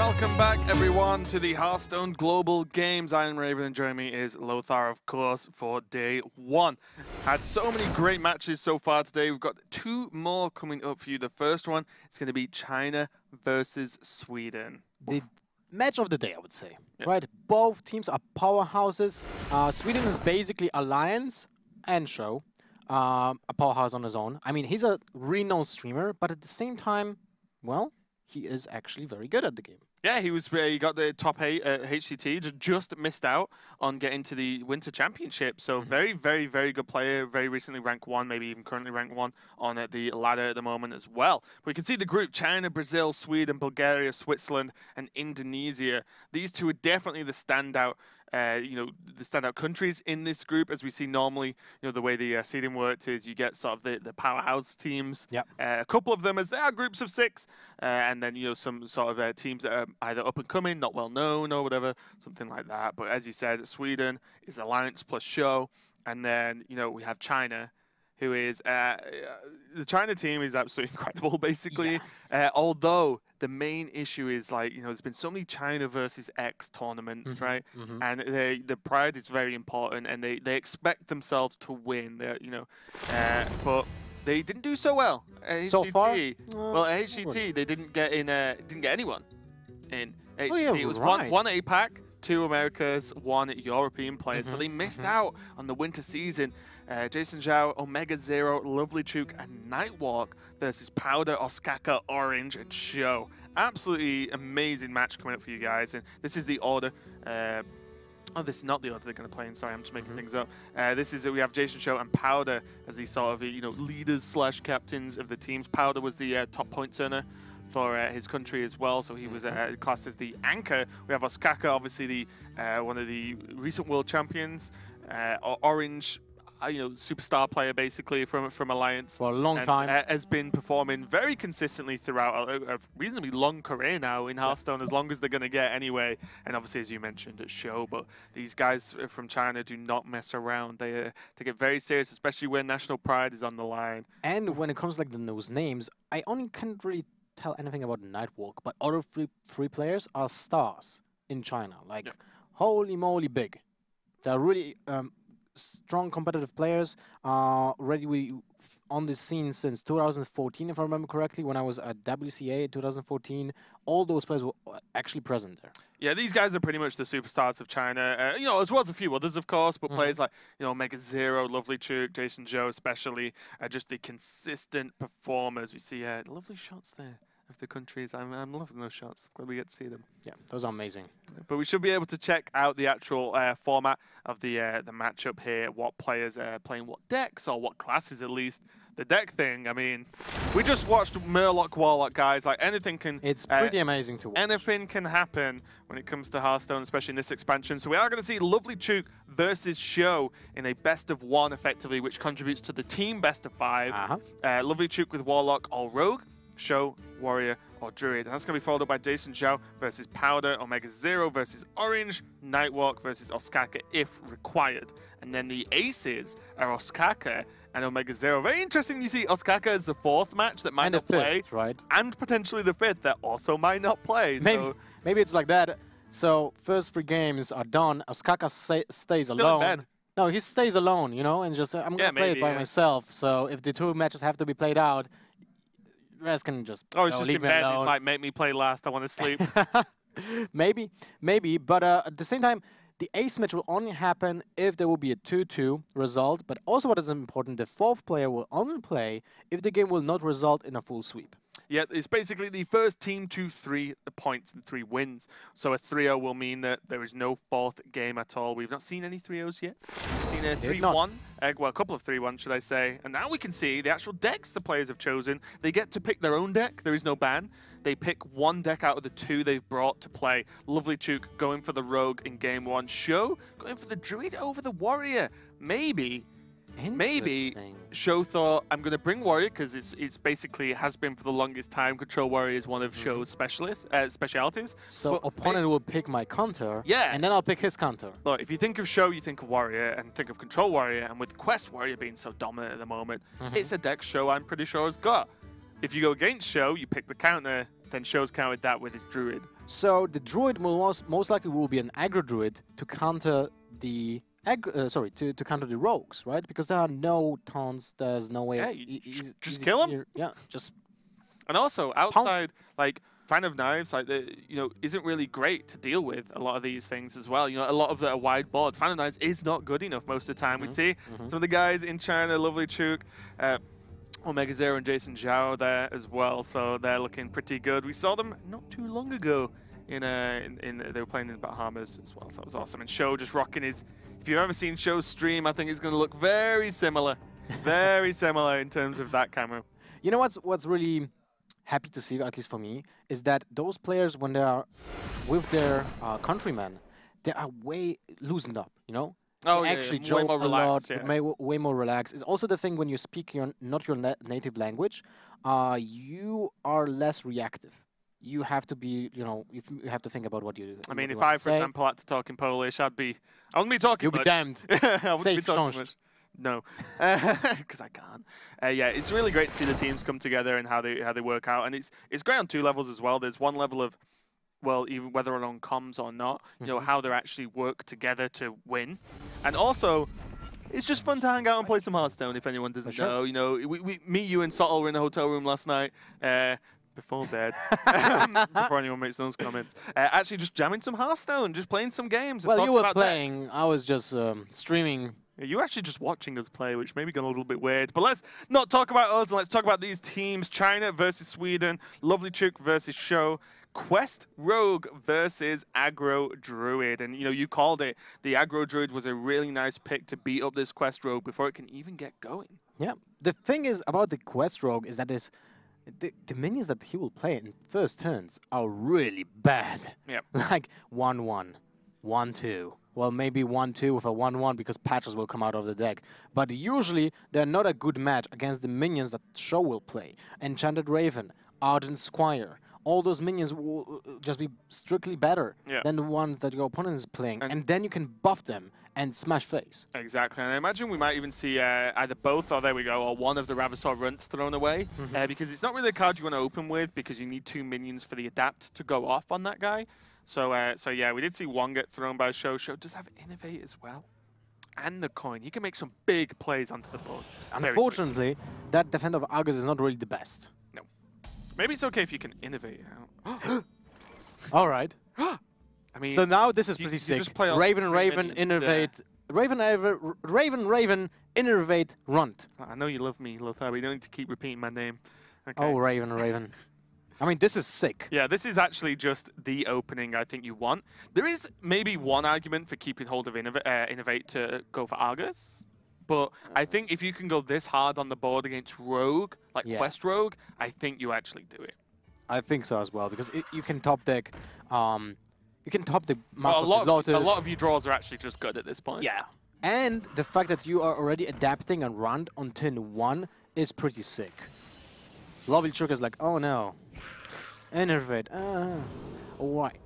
Welcome back, everyone, to the Hearthstone Global Games. I am Raven, and joining me is Lothar, of course, for day one. Had so many great matches so far today. We've got two more coming up for you. The first one is going to be China versus Sweden. The match of the day, I would say. Right? Both teams are powerhouses. Uh, Sweden is basically Alliance and SjoW, um, a powerhouse on his own. I mean, he's a renowned streamer, but at the same time, well, he is actually very good at the game. Yeah, he was. Uh, he got the top eight at HCT. Just missed out on getting to the Winter Championship. So very, very, very good player. Very recently ranked one, maybe even currently ranked one on uh, the ladder at the moment as well. We can see the group: China, Brazil, Sweden, Bulgaria, Switzerland, and Indonesia. These two are definitely the standout. Uh, you know, the standout countries in this group, as we see normally. You know, the way the uh, seeding worked is you get sort of the, the powerhouse teams. Yep. Uh, a couple of them, as they are groups of six, uh, and then you know some sort of uh, teams that are either up and coming, not well known, or whatever, something like that. But as you said, Sweden is Alliance plus SjoW, and then you know we have China, who is uh, the China team is absolutely incredible, basically. Uh, although the main issue is like you know there's been so many China versus X tournaments, Mhm, right? mhm. And they, the pride is very important, and they, they expect themselves to win. They you know, uh, but they didn't do so well. At So far? HGT. Uh, well, at HCT they didn't get in. Uh, didn't get anyone in HCT. Oh, yeah, it was one right. one APAC, two Americas, one European players. So Mhm, they missed mhm. out on the winter season. Uh, Jason Zhou, Omega Zero, Lovely Chook, and Nightwalk versus Powder, Ostkaka, Orange, and SjoW. Absolutely amazing match coming up for you guys. And this is the order. Uh, Oh, this is not the order they're going to play in. Sorry, I'm just making Mhm. things up. Uh, this is we have Jason Show and Powder as the sort of you know leaders slash captains of the teams. Powder was the uh, top point turner for uh, his country as well, so he was uh, classed as the anchor. We have Ostkaka, obviously the uh, one of the recent world champions. Uh, Orange, you know, superstar player basically from from Alliance For a long time. has been performing very consistently throughout a, a reasonably long career now in Hearthstone, as long as they're going to get anyway. And obviously, as you mentioned, at SjoW. But these guys uh, from China do not mess around. They uh, take it very serious, especially when national pride is on the line. And when it comes like the those names, I only can't really tell anything about Nightwalk, but other three, three players are stars in China. Like, Yeah. holy moly, big. They're really um, strong competitive players. Uh, already we on the scene since 2014, if I remember correctly, when I was at WCA in 2014. All those players were uh, actually present there. Yeah, these guys are pretty much the superstars of China. Uh, you know, as well as a few others, of course, but Mhm. players like you know Mega Zero, Lovely Chook, Jason Zhou, especially, are just the consistent performers. We see uh, lovely shots there of the countries. I'm, I'm loving those shots. Glad we get to see them. Yeah, those are amazing. But we should be able to check out the actual uh, format of the uh, the matchup here. What players are playing what decks or what classes at least. The deck thing. I mean, we just watched Murloc Warlock guys. Like anything can. It's uh, pretty amazing to watch. Anything can happen when it comes to Hearthstone, especially in this expansion. So we are going to see Lovely Chook versus SjoW in a best of one, effectively, which contributes to the team best of 5 Uh-huh. Uh, Lovely Chook with Warlock or Rogue, SjoW, Warrior, or Druid. And that's going to be followed up by Jason Zhou versus Powder, Omega Zero versus Orange, Nightwalk versus Ostkaka if required. And then the aces are Ostkaka and Omega Zero. Very interesting you see Ostkaka as the fourth match that might and not play fifth, right? and potentially the fifth that also might not play. Maybe So maybe it's like that. So first three games are done. Ostkaka stays Still alone. No, he stays alone, you know, and just I'm gonna Yeah, play it by yeah. myself. So if the two matches have to be played out, rest can just oh, it's no, just leave in me bed. It's like make me play last. I want to sleep. maybe, maybe, but uh, at the same time, the ace match will only happen if there will be a 2-2 result. But also, what is important, the fourth player will only play if the game will not result in a full sweep. Yeah, it's basically the first team to three points and three wins. So a 3-0 will mean that there is no fourth game at all. We've not seen any 3-0s yet. We've seen a 3-1, uh, well, a couple of 3-1, should I say. And now we can see the actual decks the players have chosen. They get to pick their own deck. There is no ban. They pick one deck out of the two they've brought to play. Lovely Chook going for the Rogue in game one. SjoW going for the Druid over the Warrior. Maybe Maybe. SjoW thought I'm going to bring Warrior because it's it's basically has been for the longest time. Control Warrior is one of Mm-hmm. SjoW's specialists uh, specialities. So Well, opponent will pick my counter. Yeah. And then I'll pick his counter. Look, if you think of SjoW, you think of Warrior, and think of Control Warrior, and with Quest Warrior being so dominant at the moment, Mhm. it's a deck SjoW I'm pretty sure has got. If you go against SjoW, you pick the counter, then SjoW's countered that with his Druid. So the druid will most, most likely will be an aggro druid to counter the uh, sorry to, to counter the rogues, right? Because there are no taunts. There's no way. Yeah, e- just- easy- just easy kill 'em. Yeah, just And also outside, like fan of knives, like the you know, isn't really great to deal with a lot of these things as well. You know, a lot of the wide board. Fan of knives is not good enough most of the time. We see some of the guys in China, lovely Chook. Uh, Omega Zero and Jason Zhou there as well, so they're looking pretty good. We saw them not too long ago in, uh, in, in they were playing in Bahamas as well, so that was awesome. And SjoW just rocking his. If you've ever seen SjoW's stream, I think it's going to look very similar, very similar in terms of that camera. You know what's what's really happy to see, at least for me, is that those players when they are with their uh, countrymen, they are way loosened up. You know, Oh, yeah, yeah, actually way joke more a relaxed, lot, yeah. may, way more relaxed. It's also the thing when you speak your not your na- native language, uh, you are less reactive. You have to be, you know, you have to think about what you. I mean, if I, for say. example, had to talk in Polish, I'd be. I wouldn't be talking You'll be damned. I wouldn't Say be talking much. No, because I can't. Uh, yeah, it's really great to see the teams come together and how they how they work out, and it's it's great on two levels as well. There's one level of, well, even whether or on comms or not, you know, how they actually work together to win, and also. It's just fun to hang out and play some Hearthstone. If anyone doesn't sure. know, you know, we, we, me, you, and Sottle were in the hotel room last night. Uh, before bed, before anyone makes those comments, uh, actually just jamming some Hearthstone, just playing some games. Well, you were about decks. playing. I was just um, streaming. Yeah, you were actually just watching us play, which maybe got a little bit weird. But let's not talk about us and let's talk about these teams. China versus Sweden, Lovely Chook versus SjoW, Quest Rogue versus Aggro Druid. And you know, you called it. The Aggro Druid was a really nice pick to beat up this Quest Rogue before it can even get going. Yeah. The thing is about the quest rogue is that is the, the minions that he will play in first turns are really bad. Yep. Like one one, one two. Well, maybe one two with a one one because patches will come out of the deck. But usually they're not a good match against the minions that SjoW will play. Enchanted Raven, Ardent Squire. All those minions will uh, just be strictly better Yeah. than the ones that your opponent is playing, And- and then you can buff them and smash face. Exactly, and I imagine we might even see uh, either both, or there we go, or one of the Ravasaur Runts thrown away, Mm-hmm. uh, because it's not really a card you want to open with, because you need two minions for the adapt to go off on that guy. So, uh, so yeah, we did see one get thrown by SjoW. SjoW does have innovate as well, and the coin. He can make some big plays onto the board. Unfortunately, that defender of Argus is not really the best. No. Maybe it's okay if you can innovate out. All right. I mean, So now this is you- pretty you sick. just play all Raven, Raven, minions, yeah. innovate. Raven, Raven, Raven, Raven, innovate, runt. I know you love me, Lothar, but you don't need to keep repeating my name. Okay. Oh, Raven, Raven. I mean, this is sick. Yeah, this is actually just the opening I think you want. There is maybe one argument for keeping hold of Innov- uh, Innovate to go for Argus, but I think if you can go this hard on the board against Rogue, like Yeah. Quest Rogue, I think you actually do it. I think so as well because it, you can top deck. Um, you can top the Mark Well, a lot, the of, a lot of your draws are actually just good at this point. yeah. And the fact that you are already adapting and run on turn one is pretty sick. Lovely Trick is like, oh no. Innovate. Uh, alright.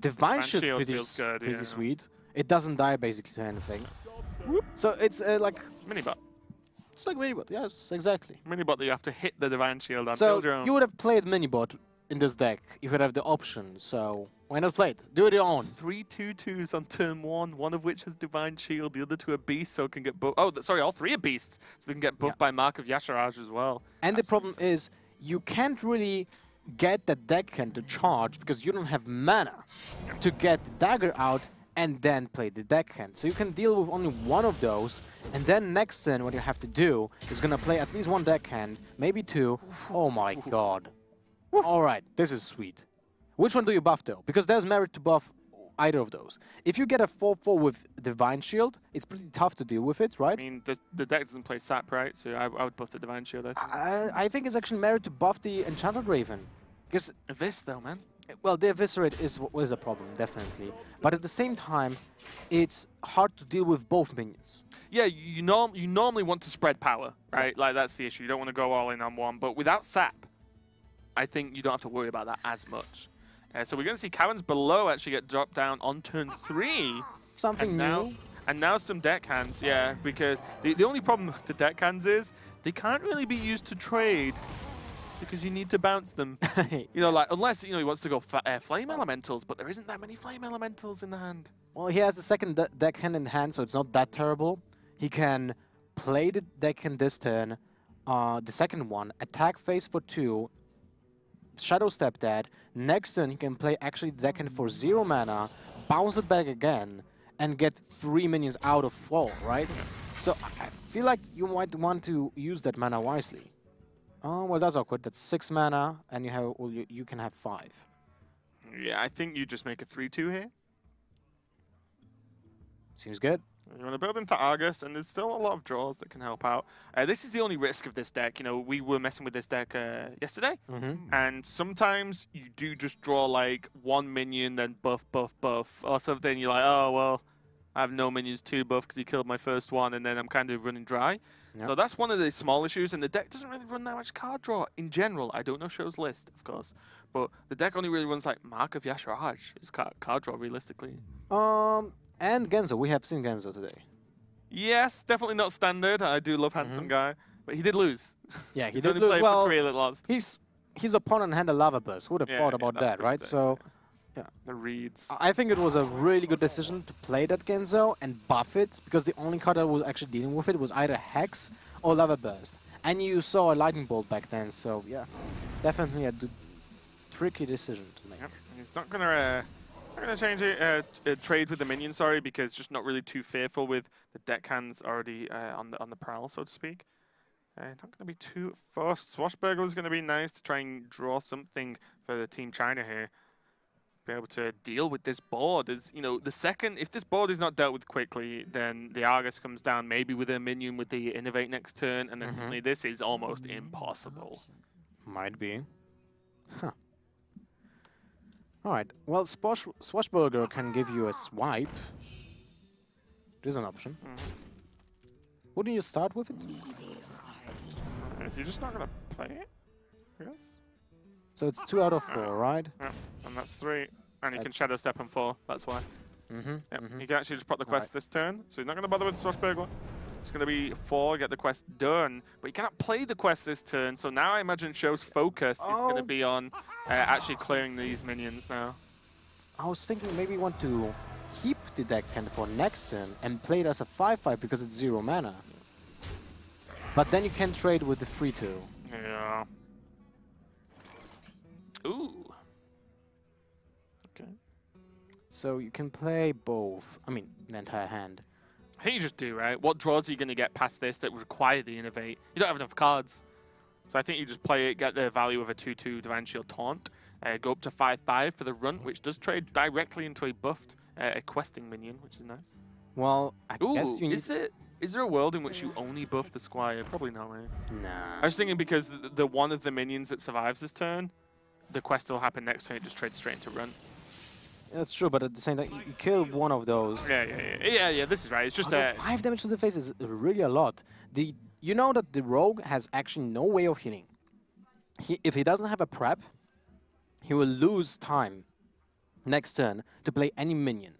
Divine Divine Shield Shield pretty, feels good, pretty yeah. sweet. It doesn't die basically to anything. So it's uh, like Minibot. it's like Minibot. Yes, exactly. Minibot that you have to hit the Divine Shield and So build your own. you would have played Minibot in this deck if you have the option. So why not play it? Do it your own. Three two twos on turn one, one of which has Divine Shield, the other two are beasts, so can get buffed. Oh, sorry, all three are beasts, so they can get buffed by Mark of Y'Shaarj as well. And the problem is you can't really get the deckhand to charge because you don't have mana to get the dagger out and then play the deckhand. So you can deal with only one of those, and then next turn what you have to do is gonna play at least one deckhand, maybe two. Oh my god. Alright, this is sweet. Which one do you buff though? Because there's merit to buff either of those. If you get a 4-4 with Divine Shield, it's pretty tough to deal with it, right? I mean, the, the deck doesn't play Sap, right? So I, I would buff the Divine Shield. I think. I, I think it's actually merit to buff the Enchanted Raven. Because This, though, man. well, the eviscerate is is a problem, definitely. But at the same time, it's hard to deal with both minions. Yeah, you, norm- you normally want to spread power, right? Like, that's the issue. You don't want to go all in on one. But without Sap, I think you don't have to worry about that as much. Uh, so we're going to see Karen's below actually get dropped down on turn three. Something And new. and now some deck hands, yeah, because the, the only problem with the deck hands is they can't really be used to trade because you need to bounce them. you know, like unless you know he wants to go uh, flame elementals, but there isn't that many flame elementals in the hand. Well, he has the second de deckhand in hand, so it's not that terrible. He can play the deckhand this turn, uh, the second one, attack phase for two, shadow step that. Next turn, he can play actually the deckhand for zero mana, bounce it back again, and get three minions out of fall, right? So I feel like you might want to use that mana wisely. Oh, well, that's awkward. That's six mana, and you have well, you, you can have five. Yeah, I think you just make a 3-2 here. Seems good. You want to build into Argus, and there's still a lot of draws that can help out. Uh, this is the only risk of this deck. You know, we were messing with this deck uh, yesterday, Mm -hmm. and sometimes you do just draw like one minion, then buff, buff, buff, or something. You're like, oh, well, I have no minions to buff because he killed my first one, and then I'm kind of running dry. Yep. So that's one of the small issues, and the deck doesn't really run that much card draw in general. I don't know SjoW's list, of course, but the deck only really runs like Mark of Y'Shaarj is card, card draw realistically. Um, and Genzo. We have seen Genzo today. Yes, definitely not standard. I do love handsome guy, but he did lose. Yeah, he did lose. Well, for Korea that lost. his opponent had a lava burst. Who would have Yeah, thought about that's that, right? So The reads. I think it was a really good decision to play that Genzo and buff it because the only card that was actually dealing with it was either Hex or Lava Burst. And you saw a Lightning Bolt back then, so yeah, definitely a d- tricky decision to make. Yep. He's not gonna uh, not gonna change it. Uh, uh, trade with the minion, sorry, because just not really too fearful with the deckhands already uh, on the on the prowl, so to speak. Uh, not gonna be too fast. Swashbuckler is gonna be nice to try and draw something for the team China here. Be able to deal with this board. Is you know the second if this board is not dealt with quickly, then the Argus comes down maybe with a minion with the innovate next turn, and then Mhm. suddenly this is almost impossible. Might be. Huh. Alright, well, Swash Swashbuckler can give you a swipe. There's an option. Mhm. Wouldn't you start with it? Is he just not gonna play it? I guess. So it's two out of four, right? Yeah, and that's three. And he can shadow step on four, that's why. Mm-hmm. Yep. He can actually just pop the quest Right. this turn, so he's not going to bother with Swashbuckler. It's going to be four, get the quest done. But he cannot play the quest this turn, so now I imagine SjoW's focus is going to Oh. be on uh, actually clearing these minions now. I was thinking maybe you want to keep the deck hand for next turn and play it as a 5-5 because it's zero mana. But then you can trade with the 3-2. Yeah. Ooh. Okay. So you can play both. I mean, the entire hand. I think you just do, right? What draws are you going to get past this that require the innovate? You don't have enough cards. So I think you just play it, get the value of a 2-2 Divine Shield Taunt, uh, go up to 5-5 for the run, which does trade directly into a buffed uh, a questing minion, which is nice. Well, I Ooh, guess you need... is there, is there a world in which you only buff the Squire? Probably not, right? Nah. I was thinking because the, the one of the minions that survives this turn, the quest will happen next turn, it just trades straight into run. That's true, but at the same time, you kill one of those. Yeah, yeah, yeah. Yeah, yeah, this is right. It's just Although uh, five damage to the face is really a lot. The you know that the rogue has actually no way of healing. He, if he doesn't have a prep, he will lose time next turn to play any minion.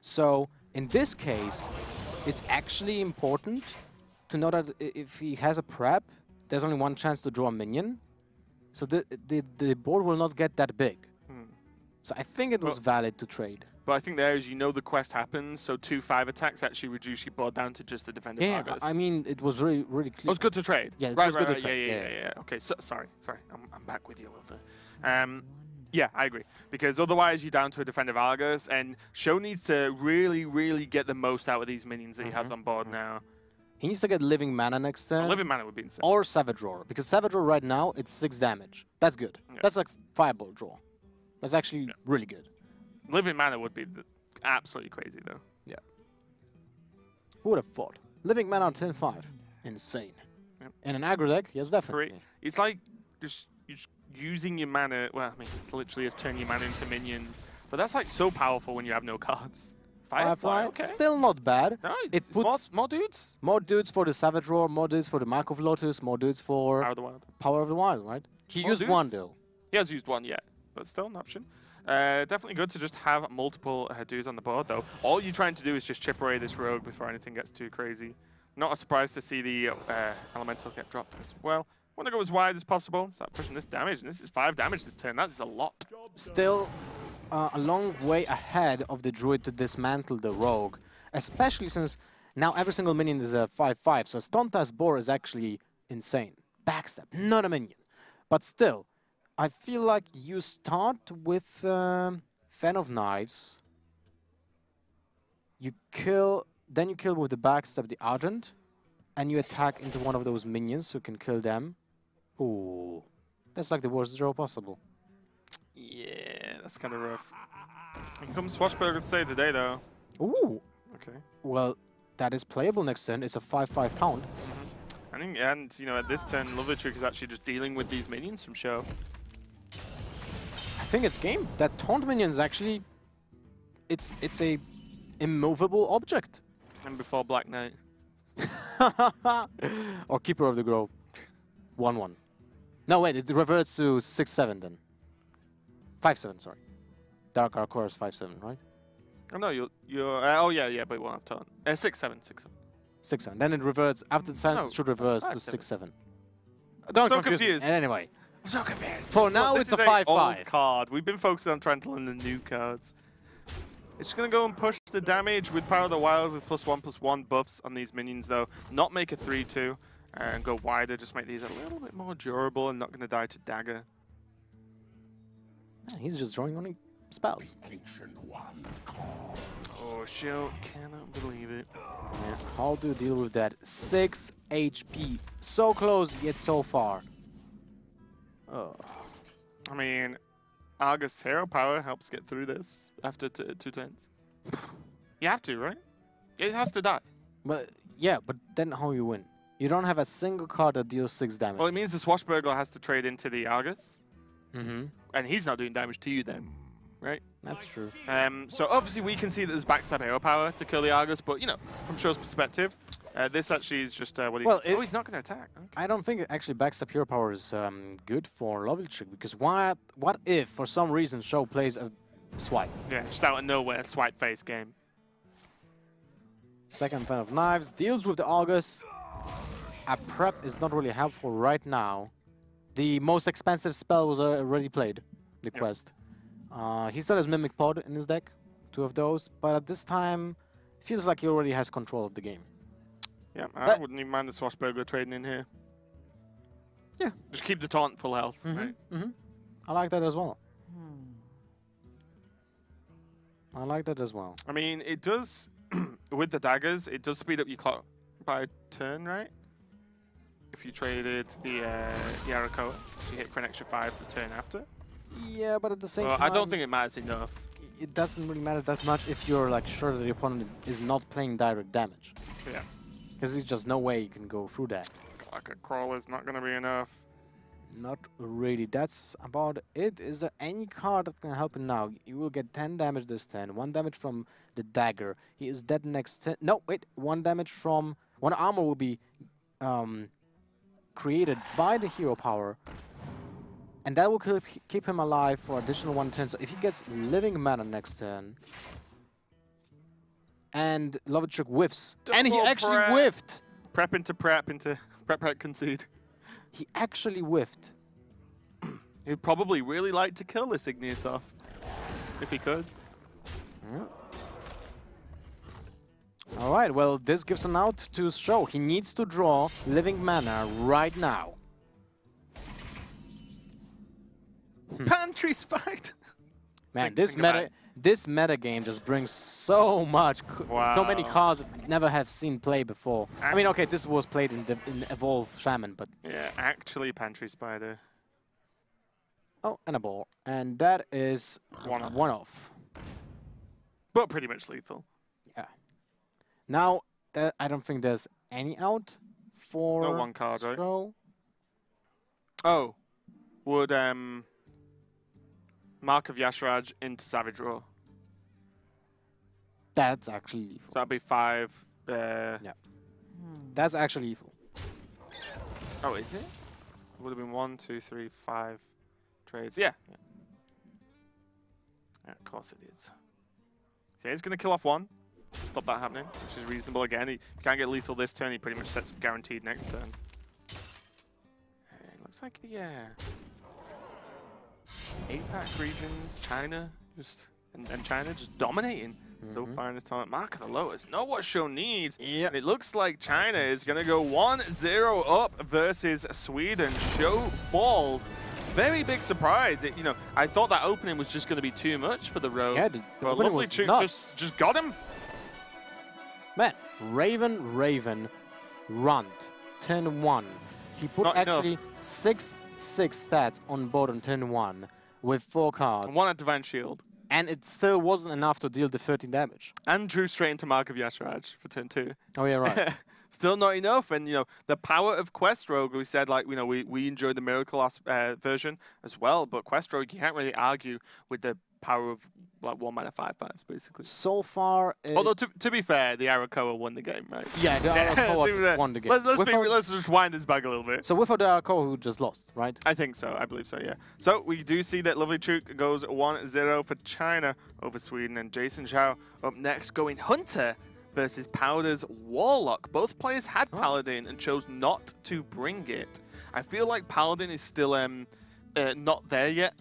So in this case, it's actually important to know that if he has a prep, there's only one chance to draw a minion. So the the, the board will not get that big. Hmm. So I think it was Well- valid to trade. But I think there is, you know, the quest happens, so two five attacks actually reduce your board down to just the defender Yeah. I mean it was really really clear. it was good to trade. Yeah, it right, was right, good to trade, Yeah, yeah, yeah, yeah, yeah. Okay, so, sorry, sorry, I'm, I'm back with you a little bit. Um, yeah, I agree because otherwise you're down to a defender Argus, and SjoW needs to really, really get the most out of these minions that he has Mhm, on board now. He needs to get living mana next turn. Living mana would be insane. or Savage Roar. Because Savage Roar right now, it's 6 damage. That's good. Yeah. That's like Fireball draw. That's actually Yeah. really good. Living mana would be the, absolutely crazy though. Yeah. Who would have thought? Living mana on turn 5. Insane. Yep. In an aggro deck, yes, definitely. Great. It's like just, just using your mana. Well, I mean, it's literally just turning your mana into minions. But that's like so powerful when you have no cards. Firefly, okay. Still not bad. No, It it's more, puts- more dudes. More dudes for the Savage Roar, more dudes for the Mark of Lotus, more dudes for Power of the Wild. Power of the Wild, right? He More used one dudes? though. He has used one yet, but still an option. Uh, definitely good to just have multiple dudes on the board, though. All you're trying to do is just chip away this rogue before anything gets too crazy. Not a surprise to see the uh, elemental get dropped as well. Want to go as wide as possible. Start pushing this damage, and this is five damage this turn. That is a lot. Still uh, a long way ahead of the druid to dismantle the rogue, especially since now every single minion is a 5-5, so Stonta's Boar is actually insane. Backstab, not a minion. But still, I feel like you start with um, Fan of Knives, you kill, then you kill with the backstab the Argent, and you attack into one of those minions who can kill them. Ooh, that's like the worst draw possible. Yeah, that's kind of rough. And comes Swashbuckler to save the day, though. Ooh, Okay. well, that is playable next turn. It's a 5-5 pound. I think, and you know, at this turn, Trick is actually just dealing with these minions from SjoW. I think it's game. That taunt minion is actually, it's it's a immovable object. And before Black Knight. or Keeper of the Grove. 1-1. No, wait, it reverts to 6-7 then. 5-7, sorry. Dark Arakkoa 5-7, right? Oh no, you're you're. Uh, oh yeah, yeah, but won't have taunt. Uh, six seven, six seven. 6-7. Then it reverts, after the silence, No, it should reverse to 5-7. 6-7. Don't So confuse me. confused. Anyway, I'm so confused. For now, this it's a is 5-5. old card. We've been focusing on trying to learn the new cards. It's just gonna go and push the damage with Power of the Wild with plus one plus one buffs on these minions though. Not make a three two and go wider. Just make these a little bit more durable and not gonna die to dagger. man, he's just drawing only spells. Oh shoot! Cannot believe it. Yeah, How do you deal with that? 6 HP. So close, yet so far. Oh. I mean, Argus Hero Power helps get through this after t two turns. You have to, right? It has to die. But yeah, but then how you win? You don't have a single card that deals 6 damage. Well, it means the Swashbuckler has to trade into the Argus, mm-hmm. and he's not doing damage to you then, right? That's true. Um, so obviously we can see that there's backstab hero power to kill the Argus, but you know, from SjoW's perspective, uh, this actually is just uh, what he Well, it- Oh, he's not going to attack. Okay. I don't think it actually backstab hero power is um, good for Lovely Trick because what what if for some reason SjoW plays a swipe? Yeah, just out of nowhere, swipe face game. Second fan of knives deals with the Argus. A prep is not really helpful right now. The most expensive spell was already played, the Yep. quest. Uh, he still has Mimic Pod in his deck, two of those, but at this time, it feels like he already has control of the game. Yeah, I But- wouldn't even mind the Swashbuckler trading in here. Yeah. Just keep the taunt full health, Mhm, right? mhm. I like that as well. I like that as well. I mean, it does, with the daggers, it does speed up your clock by a turn, right? If you traded the uh, Yarakoa, you hit for an extra five the turn after. Yeah, but at the same Well, time, I don't think it matters enough. it doesn't really matter that much if you're like sure that the opponent is not playing direct damage. Yeah. Because there's just no way you can go through that. Like a crawler's not going to be enough. Not really. That's about it. Is there any card that can help him now? You will get 10 damage this turn. 1 damage from the dagger. He is dead next turn. No, wait. 1 damage from... 1 armor will be um, created by the hero power. And that will keep, keep him alive for additional 1 turn. So if he gets living mana next turn... And Lovelychook whiffs. and he actually prep. whiffed! Prep into prep into prep prep concede. He actually whiffed. He'd probably really like to kill this Igneous off. If he could. All right, well, this gives an out to SjoW. He needs to draw living mana right now. Pantry Spider! Man, this meta. This meta game just brings so much, c- so many cards that never have seen play before. I mean, okay, this was played in the in Evolve Shaman, but Yeah, actually Pantry Spider. oh, and a ball, and that is One off. one off. But pretty much lethal. Yeah. Now, that, I don't think there's any out for one card, right? Oh. Would um Mark of Y'Shaarj into Savage Roar. That's actually lethal. So that'd be five uh That's actually lethal. Oh, is it? Would have been one, two, three, five trades. Yeah. Yeah, Yeah, of course it is. So he's going to kill off one stop that happening, which is reasonable again. He, he can't get lethal this turn, he pretty much sets up guaranteed next turn. Looks like yeah. APAC regions, China, just and, and China just dominating so mm-hmm. far in this tournament. Mark of the Lotus. know what SjoW needs. Yep. And it looks like China is going to go 1-0 up versus Sweden. SjoW falls. Very big surprise. It, you know, I thought that opening was just going to be too much for the road. Yeah, the- the but lovely was nuts. just just got him. Man, Raven, Raven, Runt, turn one. He put not enough. actually six six stats on board on turn one with four cards, one at Divine Shield. and it still wasn't enough to deal the 13 damage. And drew straight into Mark of Y'Shaarj for turn two. Oh yeah, right. Still not enough, and you know the power of Quest Rogue. We said like you know we we enjoyed the Miracle uh, version as well, but Quest Rogue you can't really argue with the power of like one mana five fives basically. so far, uh, Although to, to be fair, the Arakkoa won the game, right? yeah, the Yeah, Arakkoa to be fair. won the game. Let's let's, be, let's just wind this back a little bit. so without the Arakkoa, who just lost, right? I think so. I believe so, yeah. So we do see that Lovely Chook goes 1-0 for China over Sweden, and Jason Zhou up next going Hunter versus Powder's Warlock. Both players had Oh. Paladin and chose not to bring it. I feel like Paladin is still um uh, not there yet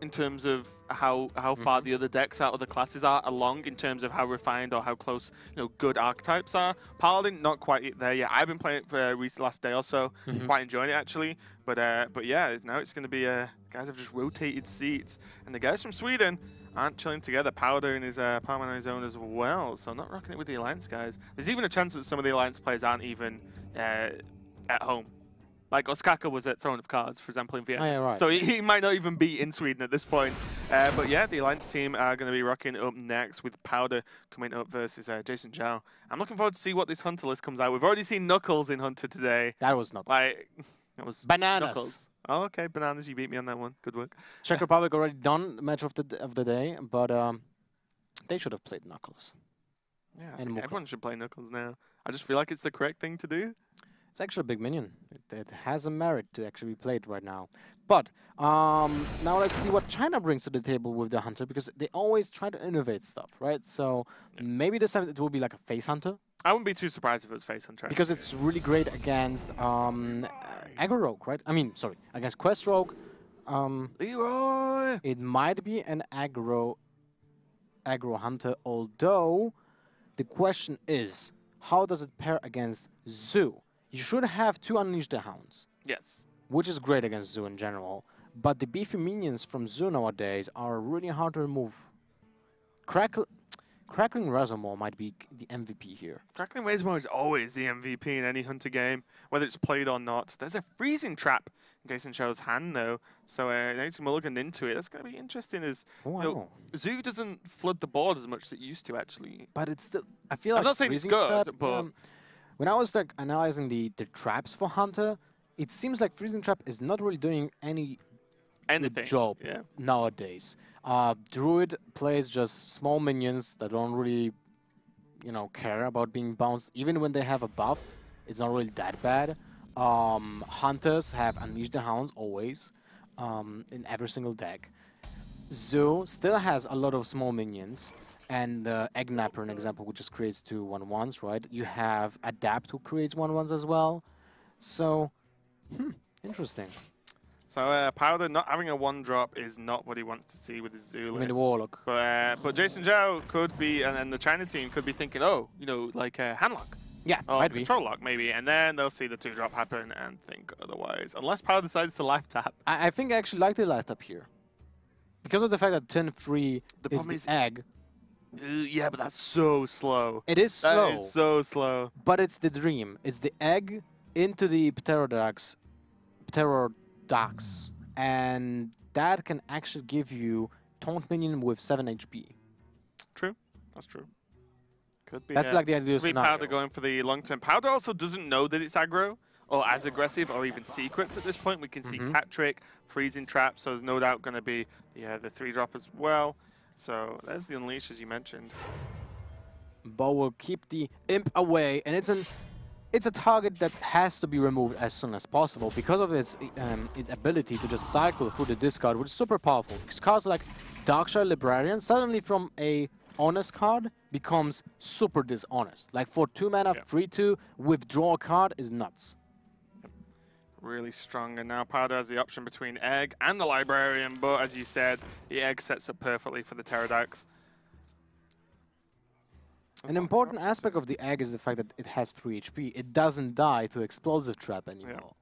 in terms of how how far the other decks out of the classes are along in terms of how refined or how close you know good archetypes are. Paladin not quite there yet. I've been playing it for uh, recent last day or so, quite enjoying it actually. But uh, but yeah, now it's going to be uh, guys have just rotated seats, and the guys from Sweden aren't chilling together. Powder in his uh, Palmer on his own as well, so not rocking it with the Alliance guys. There's even a chance that some of the Alliance players aren't even uh, at home. Like Ostkaka was at Throne of Cards, for example, in Vienna. Oh, yeah, right. So he, he might not even be in Sweden at this point. Uh, but yeah, the Alliance team are going to be rocking up next with Powder coming up versus uh, Jason Zhou. I'm looking forward to see what this Hunter list comes out. We've already seen Knuckles in Hunter today. That was not. Like, that was Bananas. Knuckles. Oh, okay, bananas. You beat me on that one. Good work. Czech Republic already done match of the d- of the day, but um, they should have played Knuckles. Yeah, And everyone should play Knuckles now. I just feel like it's the correct thing to do. It's actually a big minion. It, it has a merit to actually be played right now. But um, now let's see what China brings to the table with the hunter because they always try to innovate stuff, right? So maybe this time it will be like a face hunter I wouldn't be too surprised if it was Face Hunter. because it's really great against um, aggro rogue, right? I mean, sorry, against quest rogue. Um, Leroy. it might be an aggro aggro hunter, although the question is how does it pair against Zoo? You should have two Unleash the Hounds. Yes. which is great against Zoo in general. But the beefy minions from Zoo nowadays are really hard to remove. Crackle, Crackling Razormaw might be the MVP here. Crackling Razormaw is always the MVP in any Hunter game, whether it's played or not. There's a freezing trap in Jason Shell's hand, though, so uh, now he's mulligan into it. That's going to be interesting. As Oh, you know, know. Zoo doesn't flood the board as much as it used to, actually. But it's still. I feel I'm like not saying it's good, trap, but- um, when I was like analyzing the the traps for Hunter, it seems like freezing trap is not really doing any Anything. job Yeah. nowadays. Uh, Druid plays just small minions that don't really, you know, care about being bounced. Even when they have a buff, it's not really that bad. Um, hunters have Unleash the Hounds always um, in every single deck. Zoo still has a lot of small minions. And uh, Eggnapper, an example, which just creates two one ones, right? You have Adapt, who creates one ones as well. So, hmm, interesting. So uh, Powder not having a one drop is not what he wants to see with his Zoo I mean, the Warlock. But, uh, but Jason Zhou could be, and, and the China team could be thinking, oh, you know, like uh, Handlock. Yeah, Or might be. control lock, maybe, and then they'll see the two drop happen and think otherwise. Unless Powder decides to life tap. I, I think I actually like the light tap here. Because of the fact that turn 3 The is the is- egg, yeah, but that's so slow. it is slow, is so slow. but it's the dream. It's the egg into the Pterrordax, Pterrordax, and that can actually give you taunt minion with 7 HP. True. That's true. Could be. That's uh, like the ideal could scenario. Powder going for the long term. Powder also doesn't know that it's aggro or as aggressive or even secrets at this point. We can see Mhm. Cat Trick, Freezing Trap, so there's no doubt going to be the, uh, the three drop as well. So that's the Unleash as you mentioned. Bo will keep the imp away, and it's an it's a target that has to be removed as soon as possible because of its um, its ability to just cycle through the discard, which is super powerful. Because cards like Darkshire Librarian suddenly from a honest card becomes super dishonest. Like for two mana, Yeah. free to withdraw a card is nuts. Really strong. And now Powder has the option between Egg and the Librarian, but as you said, the Egg sets up perfectly for the Pterodactyls. An important aspect of the egg is the fact that it has 3 HP. It doesn't die to explosive trap anymore.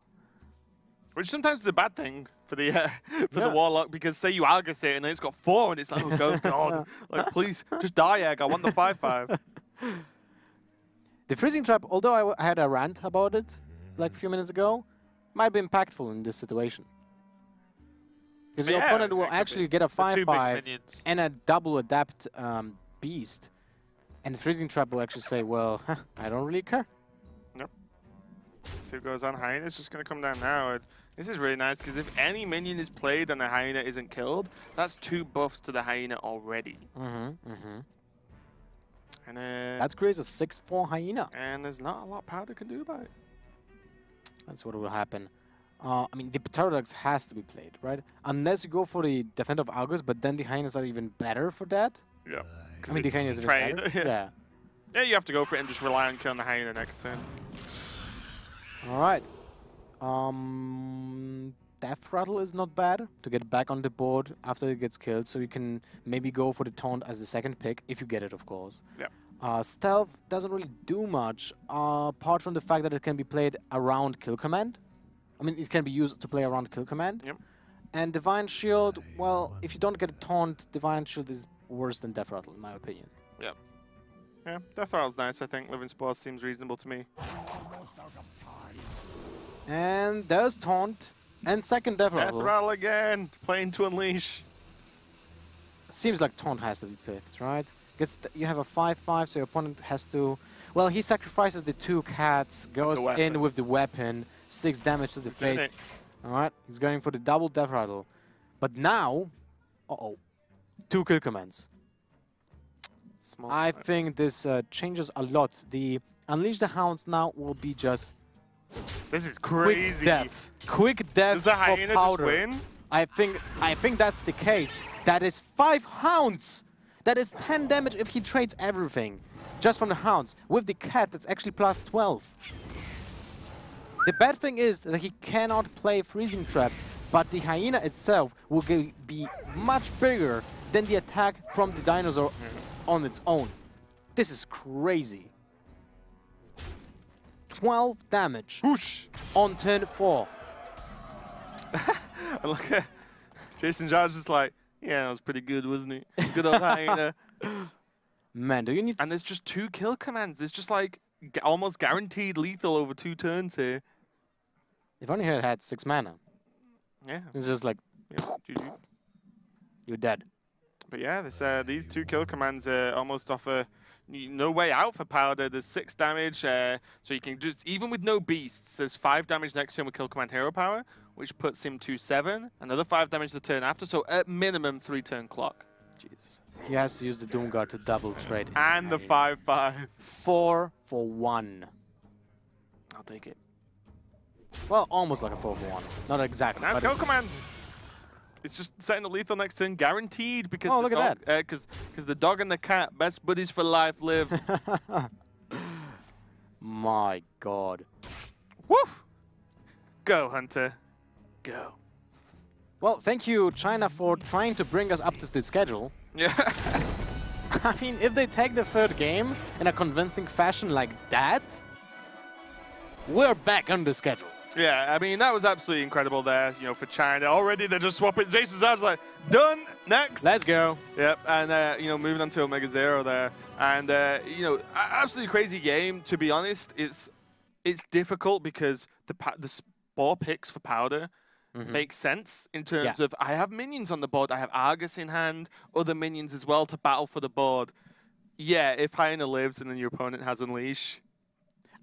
Which sometimes is a bad thing for the uh, for Yeah. the Warlock because say you Argus it and then it's got four and it's like, oh god, god. like please just die egg. I want the five five. The freezing trap, although I, w- I had a rant about it like a few minutes ago, might be impactful in this situation. Because your Yeah, opponent will it actually get a The two 5-5 and a double adapt um, beast. And the freezing trap will actually say, well, huh, I don't really care. Nope. So it goes on Hyena's just gonna come down now. And this is really nice because if any minion is played and the hyena isn't killed, that's two buffs to the hyena already. Mm-hmm, mm-hmm. And uh, That creates a 6-4 hyena. and there's not a lot Powder can do about it. That's what will happen. Uh, I mean, the Pterodactyl has to be played, right? Unless you go for the Defender of Argus, but then the Hyenas are even better for that. Yeah. I mean, the Hyenas are even trade. better. yeah. Yeah, you have to go for it and just rely on killing the hyena next turn. All right. Um, Death Rattle is not bad to get back on the board after it gets killed, so you can maybe go for the Taunt as the second pick, if you get it, of course. Yeah. Uh, stealth doesn't really do much, uh, apart from the fact that it can be played around Kill Command. I mean, it can be used to play around Kill Command. Yep. And Divine Shield, well, if you don't get a Taunt, Divine Shield is worse than Death Rattle, in my opinion. Yeah, Death Rattle's nice, I think. Living Spore seems reasonable to me. And there's Taunt, and second Death Death Rattle. Rattle again, playing to unleash. Seems like Taunt has to be picked, right? Because you have a 5-5, so your opponent has to... Well, he sacrifices the two cats, goes in with the weapon, 6 damage to the face. Alright, he's going for the double Death Rattle. But now... Uh-oh. Two kill commands. Small. I think this uh, changes a lot. The Unleash the Hounds now will be just this is crazy. quick death. Quick death Does the hyena just powder. win? I think I think that's the case. That is five hounds. That is 10 damage if he trades everything. Just from the hounds. With the cat, that's actually plus 12. The bad thing is that he cannot play freezing trap, but the hyena itself will be much bigger than the attack from the dinosaur on its own. This is crazy. 12 damage Whoosh! on turn 4. And look at Jason Zhou's just like, yeah, that was pretty good, wasn't it? Good old hyena. Man, do you need And there's just two kill commands. There's just like gu- almost guaranteed lethal over two turns here. If only he had had six mana. Yeah, It's just like, yeah GG. you're dead. But yeah, this, uh, these two kill commands uh, almost offer no way out for Powder. There's six damage, uh, so you can just, even with no beasts, there's five damage next to him with kill command hero power, which puts him to seven. Another five damage the turn after, so at minimum three turn clock. Jesus. He has to use the Doomguard to double trade. And the Insane. five five. Four for one. I'll take it. Well, almost like a four for one. Not exactly. Now kill command. It's just setting the lethal next turn, guaranteed because Oh, the look at dog, Because uh, because the dog and the cat, best buddies for life, live. My God. Woo! Go Hunter, go. Well, thank you, China, for trying to bring us up to the schedule. Yeah. I mean, if they take the third game in a convincing fashion like that, we're back on the schedule. Yeah, I mean, that was absolutely incredible there, you know, for China. Already they're just swapping. Jason Zard's like, done, next. Let's go. Yep, and, uh, you know, moving on to Omega Zero there. And, uh, you know, absolutely crazy game, to be honest. It's it's difficult because the pa- the spore picks for Powder Mhm. make sense in terms Yeah. of I have minions on the board, I have Argus in hand, other minions as well to battle for the board. Yeah, if Hyena lives and then your opponent has Unleash,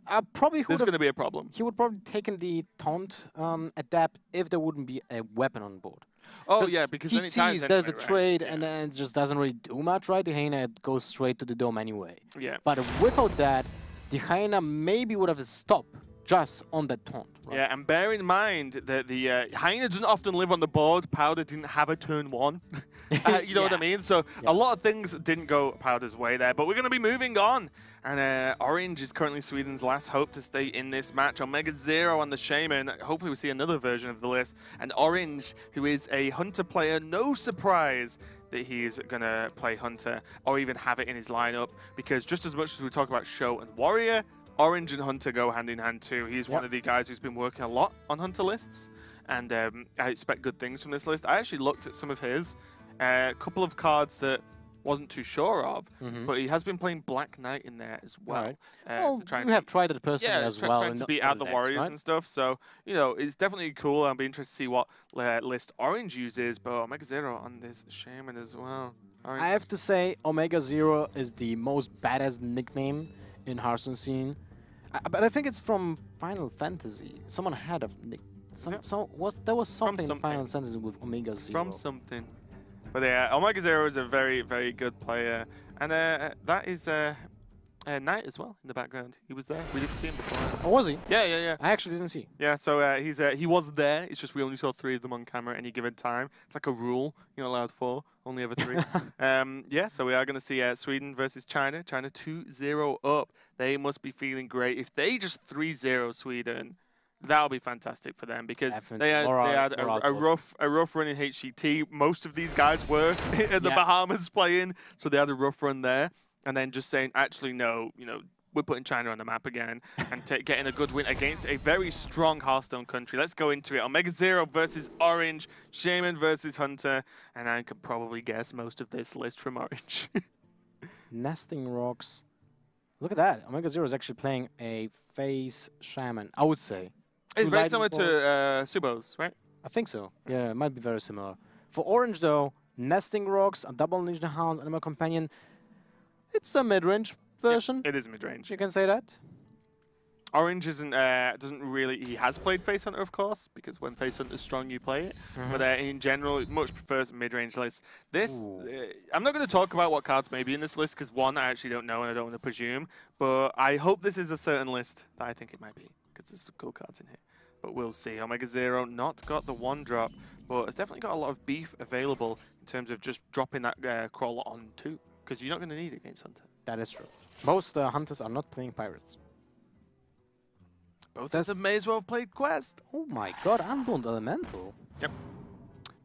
Uh, probably there's going to be a problem. he would probably taken the taunt um, adapt if there wouldn't be a weapon on board. Oh, yeah, because he then it ties sees there's a right? trade Yeah. and then it just doesn't really do much, right? The hyena goes straight to the dome anyway. Yeah. But without that, the hyena maybe would have stopped just on that taunt. Right. Yeah, and bear in mind that the uh, Hyena doesn't often live on the board. Powder didn't have a turn one. uh, you know what I mean? So Yeah. a lot of things didn't go Powder's way there. But we're going to be moving on. And uh, Orange is currently Sweden's last hope to stay in this match. Omega Zero on the Shaman. Hopefully we see another version of the list. And Orange, who is a Hunter player, no surprise that he's going to play Hunter or even have it in his lineup. Because just as much as we talk about SjoW and Warrior, Orange and Hunter go hand in hand too. He's one of the guys who's been working a lot on Hunter lists, and um, I expect good things from this list. I actually looked at some of his, uh, a couple of cards that wasn't too sure of, Mhm. but he has been playing Black Knight in there as well. Right. Uh, well, to try you have tried it personally yeah, as try- well. trying to beat out the Warriors right? and stuff. So you know, it's definitely cool. I'll be interested to see what uh, list Orange uses, but Omega Zero on this Shaman as well. Orange. I have to say, Omega Zero is the most badass nickname in Hearthstone scene. I, but I think it's from Final Fantasy. Someone had a. Some, Yeah. some was there was something, something. in Final Fantasy with Omega Zero. from something. But yeah, Omega Zero is a very, very good player. And uh, that is uh, uh, Knight as well in the background. He was there. We didn't see him before. Oh, was he? Yeah, yeah, yeah. I actually didn't see. Yeah, so uh, he's uh, he was there. It's just we only saw three of them on camera at any given time. It's like a rule. You're not allowed four, only ever three. um, yeah, so we are going to see uh, Sweden versus China. China 2-0 up. They must be feeling great. If they just 3-0 Sweden, that'll be fantastic for them because Definitely. they had, they had a, a rough a rough run in HCT. Most of these guys were in the Yeah. Bahamas playing, so they had a rough run there. And then just saying, actually, no, you know, we're putting China on the map again and getting a good win against a very strong Hearthstone country. Let's go into it. Omega Zero versus Orange, Shaman versus Hunter, and I can probably guess most of this list from Orange. Nesting Rocs. Look at that. Omega Zero is actually playing a face shaman. I would say. it's Two very similar to uh, Subos, right? I think so. Yeah, it might be very similar. For Orange, though, Nesting Rocs, a double Legion Hounds, Animal Companion. It's a mid-range version. It is mid-range. you can say that. Orange isn't uh, doesn't really. He has played Face Hunter, of course, because when Face Hunter is strong, you play it. But uh, in general, he much prefers mid-range lists. This, uh, I'm not going to talk about what cards may be in this list because one, I actually don't know and I don't want to presume. But I hope this is a certain list that I think it might be because there's some cool cards in here. But we'll see. Omega Zero not got the one drop, but it's definitely got a lot of beef available in terms of just dropping that uh, crawler on two because you're not going to need it against Hunter. That is true. Most uh, hunters are not playing pirates. Both of That's- them may as well have played Quest. Oh my god, Unbound Elemental. Yep.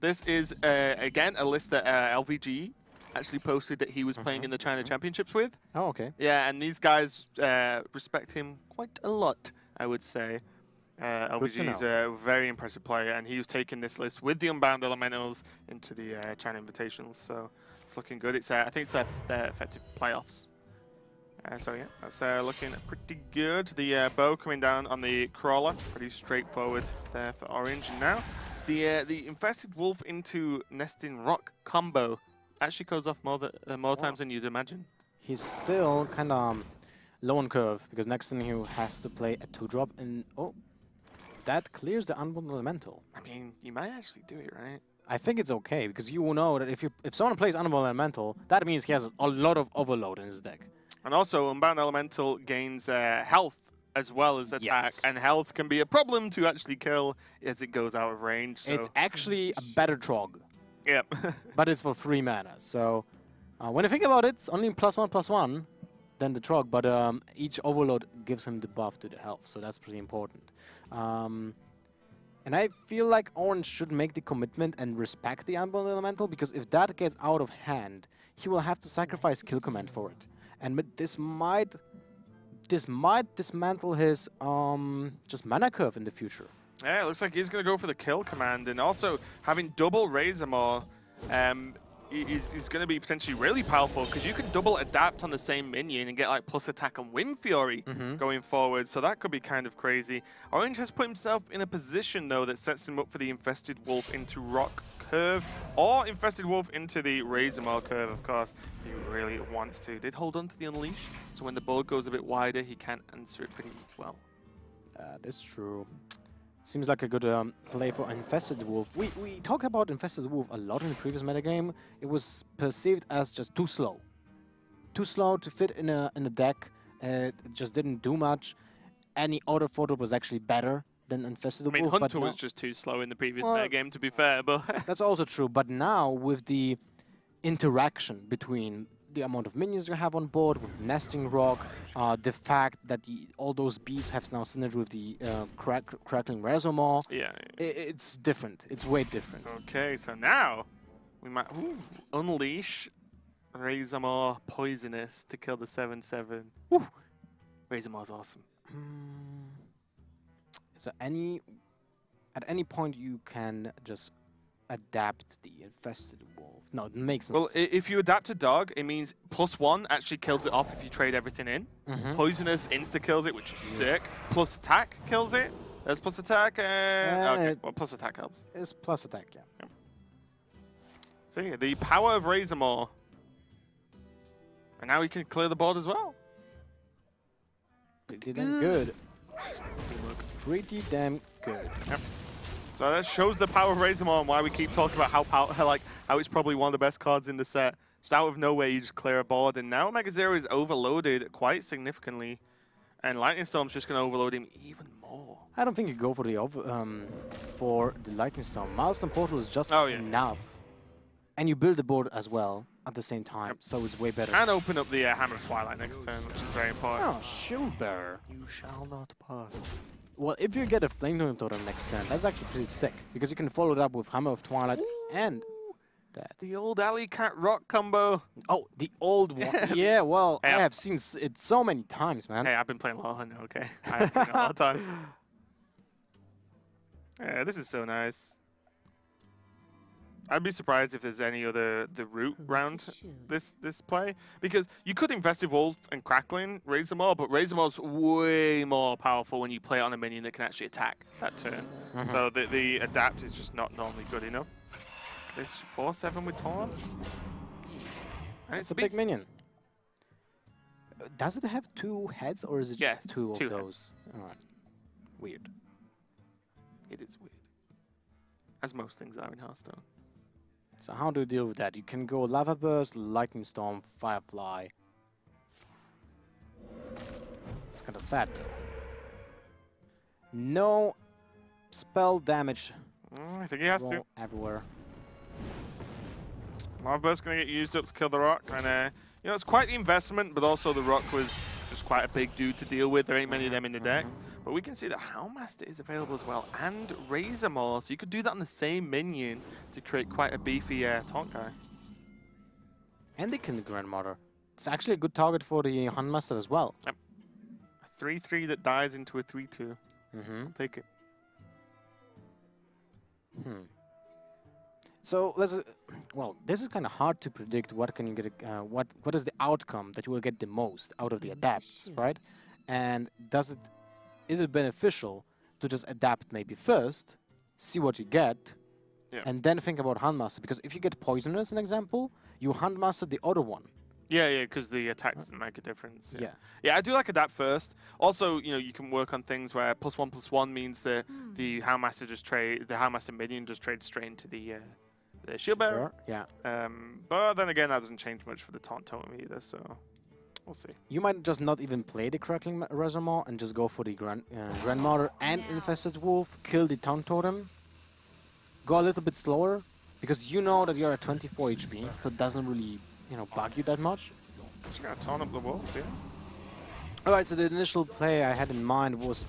This is, uh, again, a list that uh, LVG actually posted that he was playing Mhm, in the China Championships with. Oh, okay. Yeah, and these guys uh, respect him quite a lot, I would say. Uh, LVG is a very impressive player, and he was taking this list with the Unbound Elementals into the uh, China Invitationals, so it's looking good. It's uh, I think it's their, their effective playoffs. Uh, so yeah, that's uh, looking pretty good. The uh, bow coming down on the crawler, pretty straightforward there for Orange. And now the uh, the infested wolf into nesting roc combo actually goes off more th- uh, more Wow. times than you'd imagine. He's still kind of um, low on curve because next thing he has to play a two drop and oh, that clears the Unbound Elemental. I mean, you might actually do it, right? I think it's okay because you will know that if you if someone plays Unbound Elemental, that means he has a lot of overload in his deck. And also, Unbound Elemental gains uh, health as well as attack, Yes. and health can be a problem to actually kill as it goes out of range. So, It's actually a better Trogg, yep. but it's for three mana. So uh, when you think about it, it's only plus one plus one than the Trogg, but um, each overload gives him the buff to the health, so that's pretty important. Um, and I feel like Orange should make the commitment and respect the Unbound Elemental because if that gets out of hand, he will have to sacrifice Kill Command for it, and this might this might dismantle his um, just mana curve in the future. yeah, it looks like he's going to go for the kill command, and also having double Razormaw, um, is, is going to be potentially really powerful because you can double adapt on the same minion and get like plus attack and Wind Fury Mhm. going forward. So that could be kind of crazy. Orange has put himself in a position though that sets him up for the Infested Wolf into Rock Curve or Infested Wolf into the Razormaw curve, of course, if he really wants to. Did hold on to the Unleash, so when the board goes a bit wider, he can answer it pretty well. That is true. Seems like a good um, play for Infested Wolf. We, we talked about Infested Wolf a lot in the previous metagame. It was perceived as just too slow. Too slow to fit in a, in a deck. Uh, it just didn't do much. Any other photo was actually better than Infested I mean, Wolf. but Hunter now- was just too slow in the previous Well- metagame, to be fair, but That's also true, but now with the interaction between the amount of minions you have on board, with nesting roc, uh, the fact that the, all those bees have now synergy with the uh, crack, crackling Razormaw, yeah. i it's different. It's way different. Okay, so now we might ooh, unleash Razormaw Poisonous to kill the 7-7. Woo! Razormaw's awesome. Hmm. Is there any at any point you can just adapt the infested wolf? No, it makes no Well, sense. i- if you adapt a Dog, it means plus one actually kills it off if you trade everything in. Mhm. Poisonous insta kills it, which is sick. Plus attack kills it. There's plus attack. Uh, okay, well, plus attack helps. It's plus attack, yeah. So yeah, the power of Razormaw. And now he can clear the board as well. Pretty damn good. Pretty damn good. So that shows the power of Razormaw and why we keep talking about how, pow- how like how it's probably one of the best cards in the set. Just out of nowhere, you just clear a board, and now Mega Zero is overloaded quite significantly, and Lightning Storm's just going to overload him even more. I don't think you go for the ov- um for the lightning storm. Maelstrom Portal is just Oh, yeah. enough, and you build the board as well at the same time, so it's way better. And open up the uh, Hammer of Twilight next turn, which is very important. Oh, shield bearer. You shall not pass. Well, if you get a flame totem next turn, that's actually pretty sick because you can follow it up with Hammer of Twilight and that. The old Alley Cat Rock combo. Oh, the old one. yeah, well, Yeah. I have seen it so many times, man. Hey, I've been playing lot Hunter, okay? I've seen it a lot of times. Yeah, this is so nice. I'd be surprised if there's any other the route round this this play because you could Infested Wolf and Crackling Razormaw, but Razormaw's way more powerful when you play it on a minion that can actually attack that turn. Mm-hmm. So the the adapt is just not normally good enough. This four seven with taunt. And It's a big minion. Does it have two heads or is it Yes, just two it's of two those? Alright. Weird. It is weird, as most things are in Hearthstone. So how do you deal with that? You can go Lava Burst, Lightning Storm, Firefly. It's kind of sad though. No spell damage Mm, I think he has to. everywhere. Lava Burst's going to get used up to kill the Rock, and uh, you know it's quite the investment, but also the Rock was just quite a big dude to deal with. There ain't many of them in the deck, but we can see that Houndmaster is available as well, and Razormaw, so you could do that on the same minion to create quite a beefy uh, taunt guy. And the Grandmother. It's actually a good target for the Houndmaster as well. A 3-3 that dies into a 3-2. Mm-hmm. Take it. Hmm. So let's. uh, Well, this is kind of hard to predict. What can you get? Uh, what What is the outcome that you will get the most out of the adapts, right? And does it? Is it beneficial to just adapt maybe first, see what you get, Yeah. and then think about Houndmaster? Because if you get poison as an example, you handmaster the other one. Yeah, yeah, because the attack doesn't make a difference. Yeah. Yeah, I do like adapt first. Also, you know, you can work on things where plus one plus one means that the Houndmaster just trade the Houndmaster minion just trades straight into the uh, the shield bearer. Sure, Yeah. Um, but then again, that doesn't change much for the taunt totem either. So we'll see. You might just not even play the Crackling Ma- Razormaw and just go for the Grand, uh, Grandmother and Infested Wolf, kill the Taunt Totem, go a little bit slower, because you know that you're at 24 HP, so it doesn't really, you know, bug you that much. Just gonna taunt up the wolf. Yeah. Alright, so the initial play I had in mind was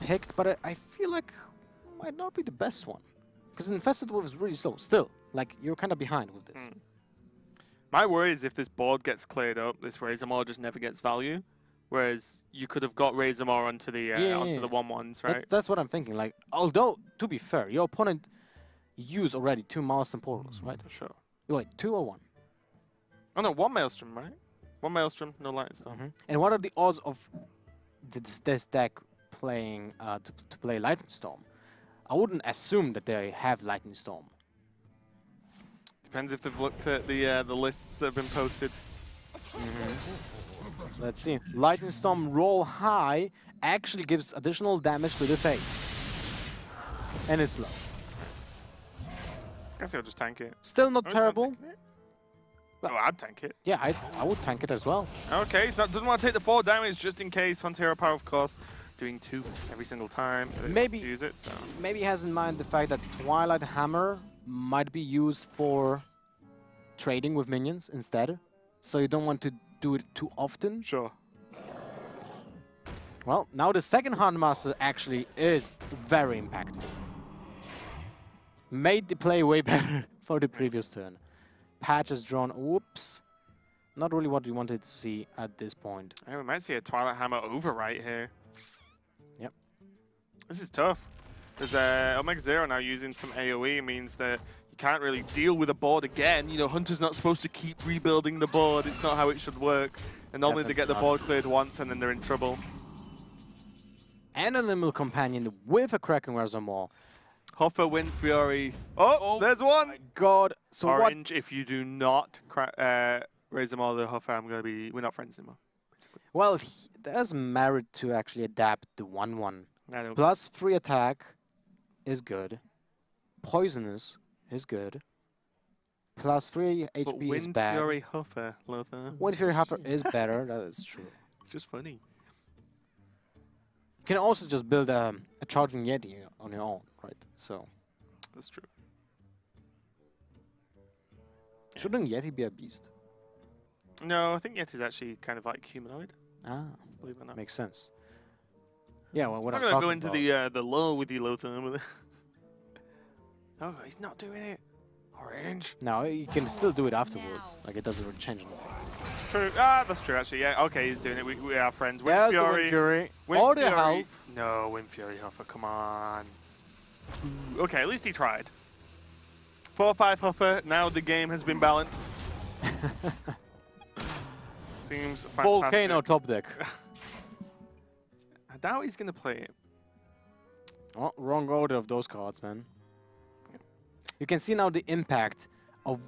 picked, but I, I feel like might not be the best one. Because Infested Wolf is really slow, still. Like, you're kind of behind with this. Mm. My worry is if this board gets cleared up, this Razormaw just never gets value. Whereas you could have got Razormaw onto the uh, Yeah, onto yeah. the one ones, right? that's what I'm thinking. Like, although, to be fair, your opponent used already two Maelstrom Portals, right? Sure. Wait, two or one? Oh no, one Maelstrom, right? One Maelstrom, no Lightning Storm. And what are the odds of this, this deck playing uh, to, to play Lightning Storm? I wouldn't assume that they have Lightning Storm. Depends if they've looked at the uh, the lists that have been posted. Let's see. Lightning Storm roll high actually gives additional damage to the face. And it's low. I guess I'll just tank it. Still not terrible. Well. Oh, I'd tank it. Yeah, I, I would tank it as well. Okay, so doesn't want to take the four damage just in case. Frontier power, of course. doing two every single time. Maybe- use it. So Maybe he has in mind the fact that Twilight Hammer might be used for trading with minions instead. So you don't want to do it too often. sure. Well, now the second Houndmaster actually is very impactful. Made the play way better for the previous turn. Patch is drawn. Whoops. Not really what we wanted to see at this point. Yeah, we might see a Twilight Hammer overwrite here. Yep. This is tough. Because uh, Omega Zero now using some AoE means that you can't really deal with a board again. You know, Hunter's not supposed to keep rebuilding the board. It's not how it should work. And normally they get the board cleared once and then they're in trouble. And an Animal Companion with a Crackling Razormaw. Huffer, Wind Fury. Oh, Oh there's one! God. So what? Orange, if you do not cra- uh, raise them all the Huffer, I'm going to be... We're not friends anymore. basically. Well, he, there's merit to actually adapt the 1-1. I know. Plus 3 attack is good. Poisonous is good. Plus 3 But HP is Wind bad. Fury Huffer, Lothar. Wind Fury Huffer is better, that is true. It's just funny. You can also just build a, a charging Yeti on your own, right? So, That's true. shouldn't Yeti be a beast? No, I think Yeti's actually kind of like humanoid, Ah, believe it or not. makes sense. Yeah, well, what I'm I'm not gonna go into about. the uh, the low with you, Lothar. with it. oh, he's not doing it. Orange. No, you can still do it afterwards. Like, it doesn't really change anything. True. Ah, that's true. Actually, yeah. Okay, he's doing it. We, we are friends. Wind Yeah, so Fury. Wind Fury. Wind All the Fury. health. No, Wind Fury Huffer. Come on. Okay, at least he tried. Four five Huffer. Now the game has been balanced. Seems fantastic. Volcano top deck. Doubt he's gonna play it. Oh, wrong order of those cards, man. You can see now the impact of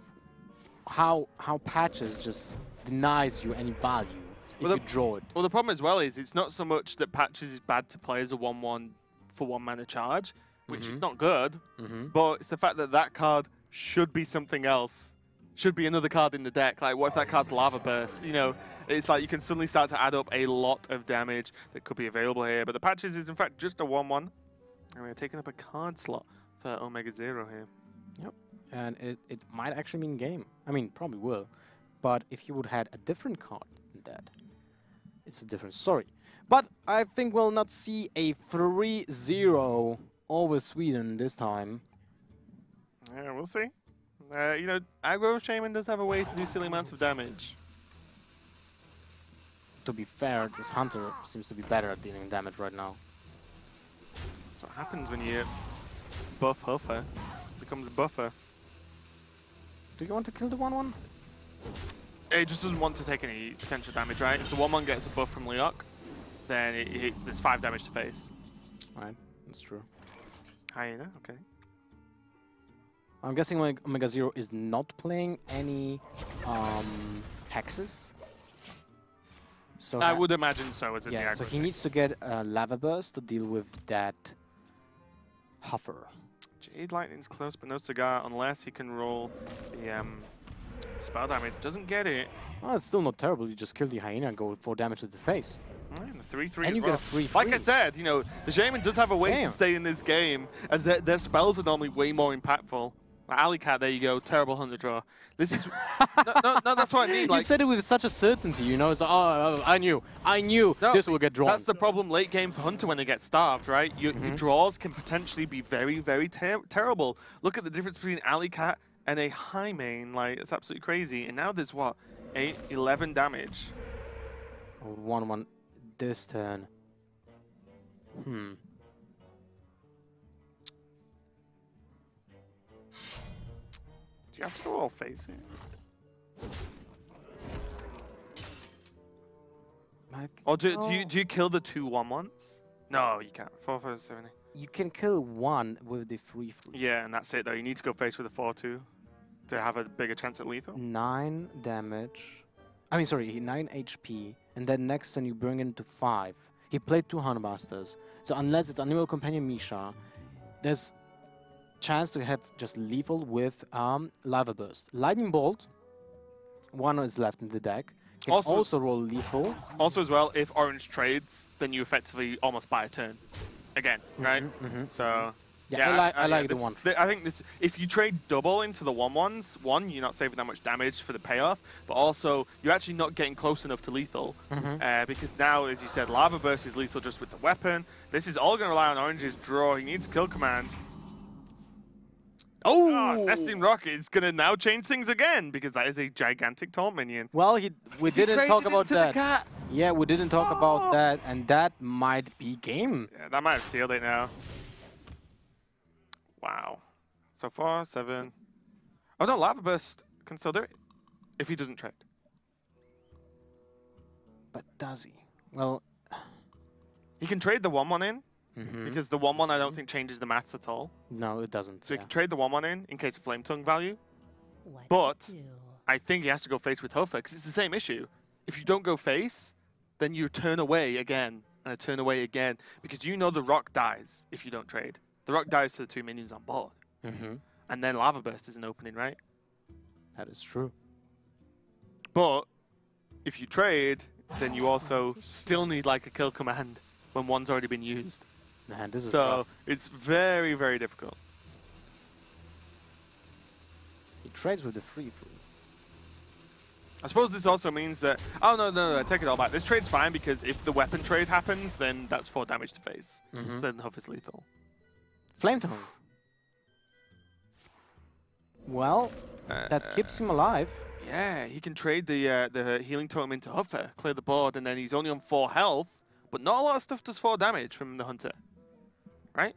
how how patches just denies you any value if Well, you the- draw it. Well, the problem as well is it's not so much that Patches is bad to play as a 1 1 for one mana charge, which is Mhm. not good, Mm-hmm. but it's the fact that that card should be something else. Should be another card in the deck. Like, what if that card's Lava Burst? You know, it's like you can suddenly start to add up a lot of damage that could be available here. But the Patches is, in fact, just a 1 1. And we're taking up a card slot for Omega Zero here. Yep. And it, it might actually mean game. I mean, probably will. But if you would had a different card than that, it's a different story. But I think we'll not see a 3-0 over Sweden this time. Yeah, we'll see. Uh, you know, Aggro Shaman does have a way to do silly amounts of damage. To be fair, this Hunter seems to be better at dealing damage right now. That's what happens when you buff Huffer. Becomes buffer. Do you want to kill the 1-1? It just doesn't want to take any potential damage, right? If the 1-1 gets a buff from Leokk, then it hits, there's 5 damage to face. Right, that's true. Hyena, okay. I'm guessing Omega Zero is not playing any um, hexes. So I would imagine so as in yeah, the so he needs to get a lava burst to deal with that Huffer. Jade Lightning's close, but no cigar unless he can roll the um, spell damage. Doesn't get it. Oh, it's still not terrible. You just kill the hyena and go for damage to the face. The 3 3 And you well. get a free Like I said, you know, the Shaman does have a way Damn. to stay in this game, as their, their spells are normally way more impactful. Like Alley Cat, there you go, terrible hunter draw. This is no, no, no, that's what I mean. you said it with such a certainty, you know. It's like, oh, I knew, I knew No, this will get drawn. that's the problem late game for Hunter when they get starved, right? Your, your Mhm. draws can potentially be very, very ter terrible. Look at the difference between Alley Cat and a Hyena. Like it's absolutely crazy. And now there's what, eight, 11 damage. Oh, one one this turn. Hmm. Do you have to go all face here? I- Or do, do you Oh. do you kill the two one ones? No, you can't. Four four seventy. You can kill one with the free free. Yeah, and that's it though. You need to go face with a four two to have a bigger chance at lethal. Nine damage. I mean, sorry, nine HP, and then next turn you bring it to five. He played two Houndmasters, so unless it's Animal Companion Misha, there's chance to have just lethal with um, Lava Burst. Lightning Bolt, one is left in the deck, Can Also- also, roll lethal. Also, as well, if orange trades, then you effectively almost buy a turn again, right? So. Yeah, I like- I like the this one I think this. If you trade double into the one ones, one, you're not saving that much damage for the payoff, but also you're actually not getting close enough to lethal uh, because now, as you said, lava burst is lethal just with the weapon. This is all going to rely on orange's draw. He needs kill command. Oh! Nesting Roc is going to now change things again because that is a gigantic taunt minion. Well, he, we He didn't talk about into the that. cat. Yeah, we didn't talk Oh. about ah. that, and that might be game. Yeah, that might have sealed it now. Wow. So far, seven. Oh no, Lava Burst can still do it. If he doesn't trade. But does he? Well, He can trade the 1 1 in, mhm. because the 1 1 I don't think changes the maths at all. no, it doesn't. So he yeah. can trade the 1 1 in in case of Flame Tongue value. What But? I think he has to go face with Huffer because it's the same issue. If you don't go face, then you turn away again and a turn away again because you know the rock dies if you don't trade. The rock dies to the two minions on board. Mhm. And then Lava Burst is an opening, right? That is true. But if you trade, then you also still need like a kill command when one's already been used. Man, this is So rough. it's very, very difficult. He trades with the free free. I suppose this also means that. Oh, no, no, no, I take it all back. This trade's fine because if the weapon trade happens, then that's four damage to face. Mhm. So then Huff is lethal. Flame tongue. Well, that keeps him alive. Yeah, he can trade the uh, the healing totem into Huffer, clear the board, and then he's only on four health, but not a lot of stuff does four damage from the Hunter. Right?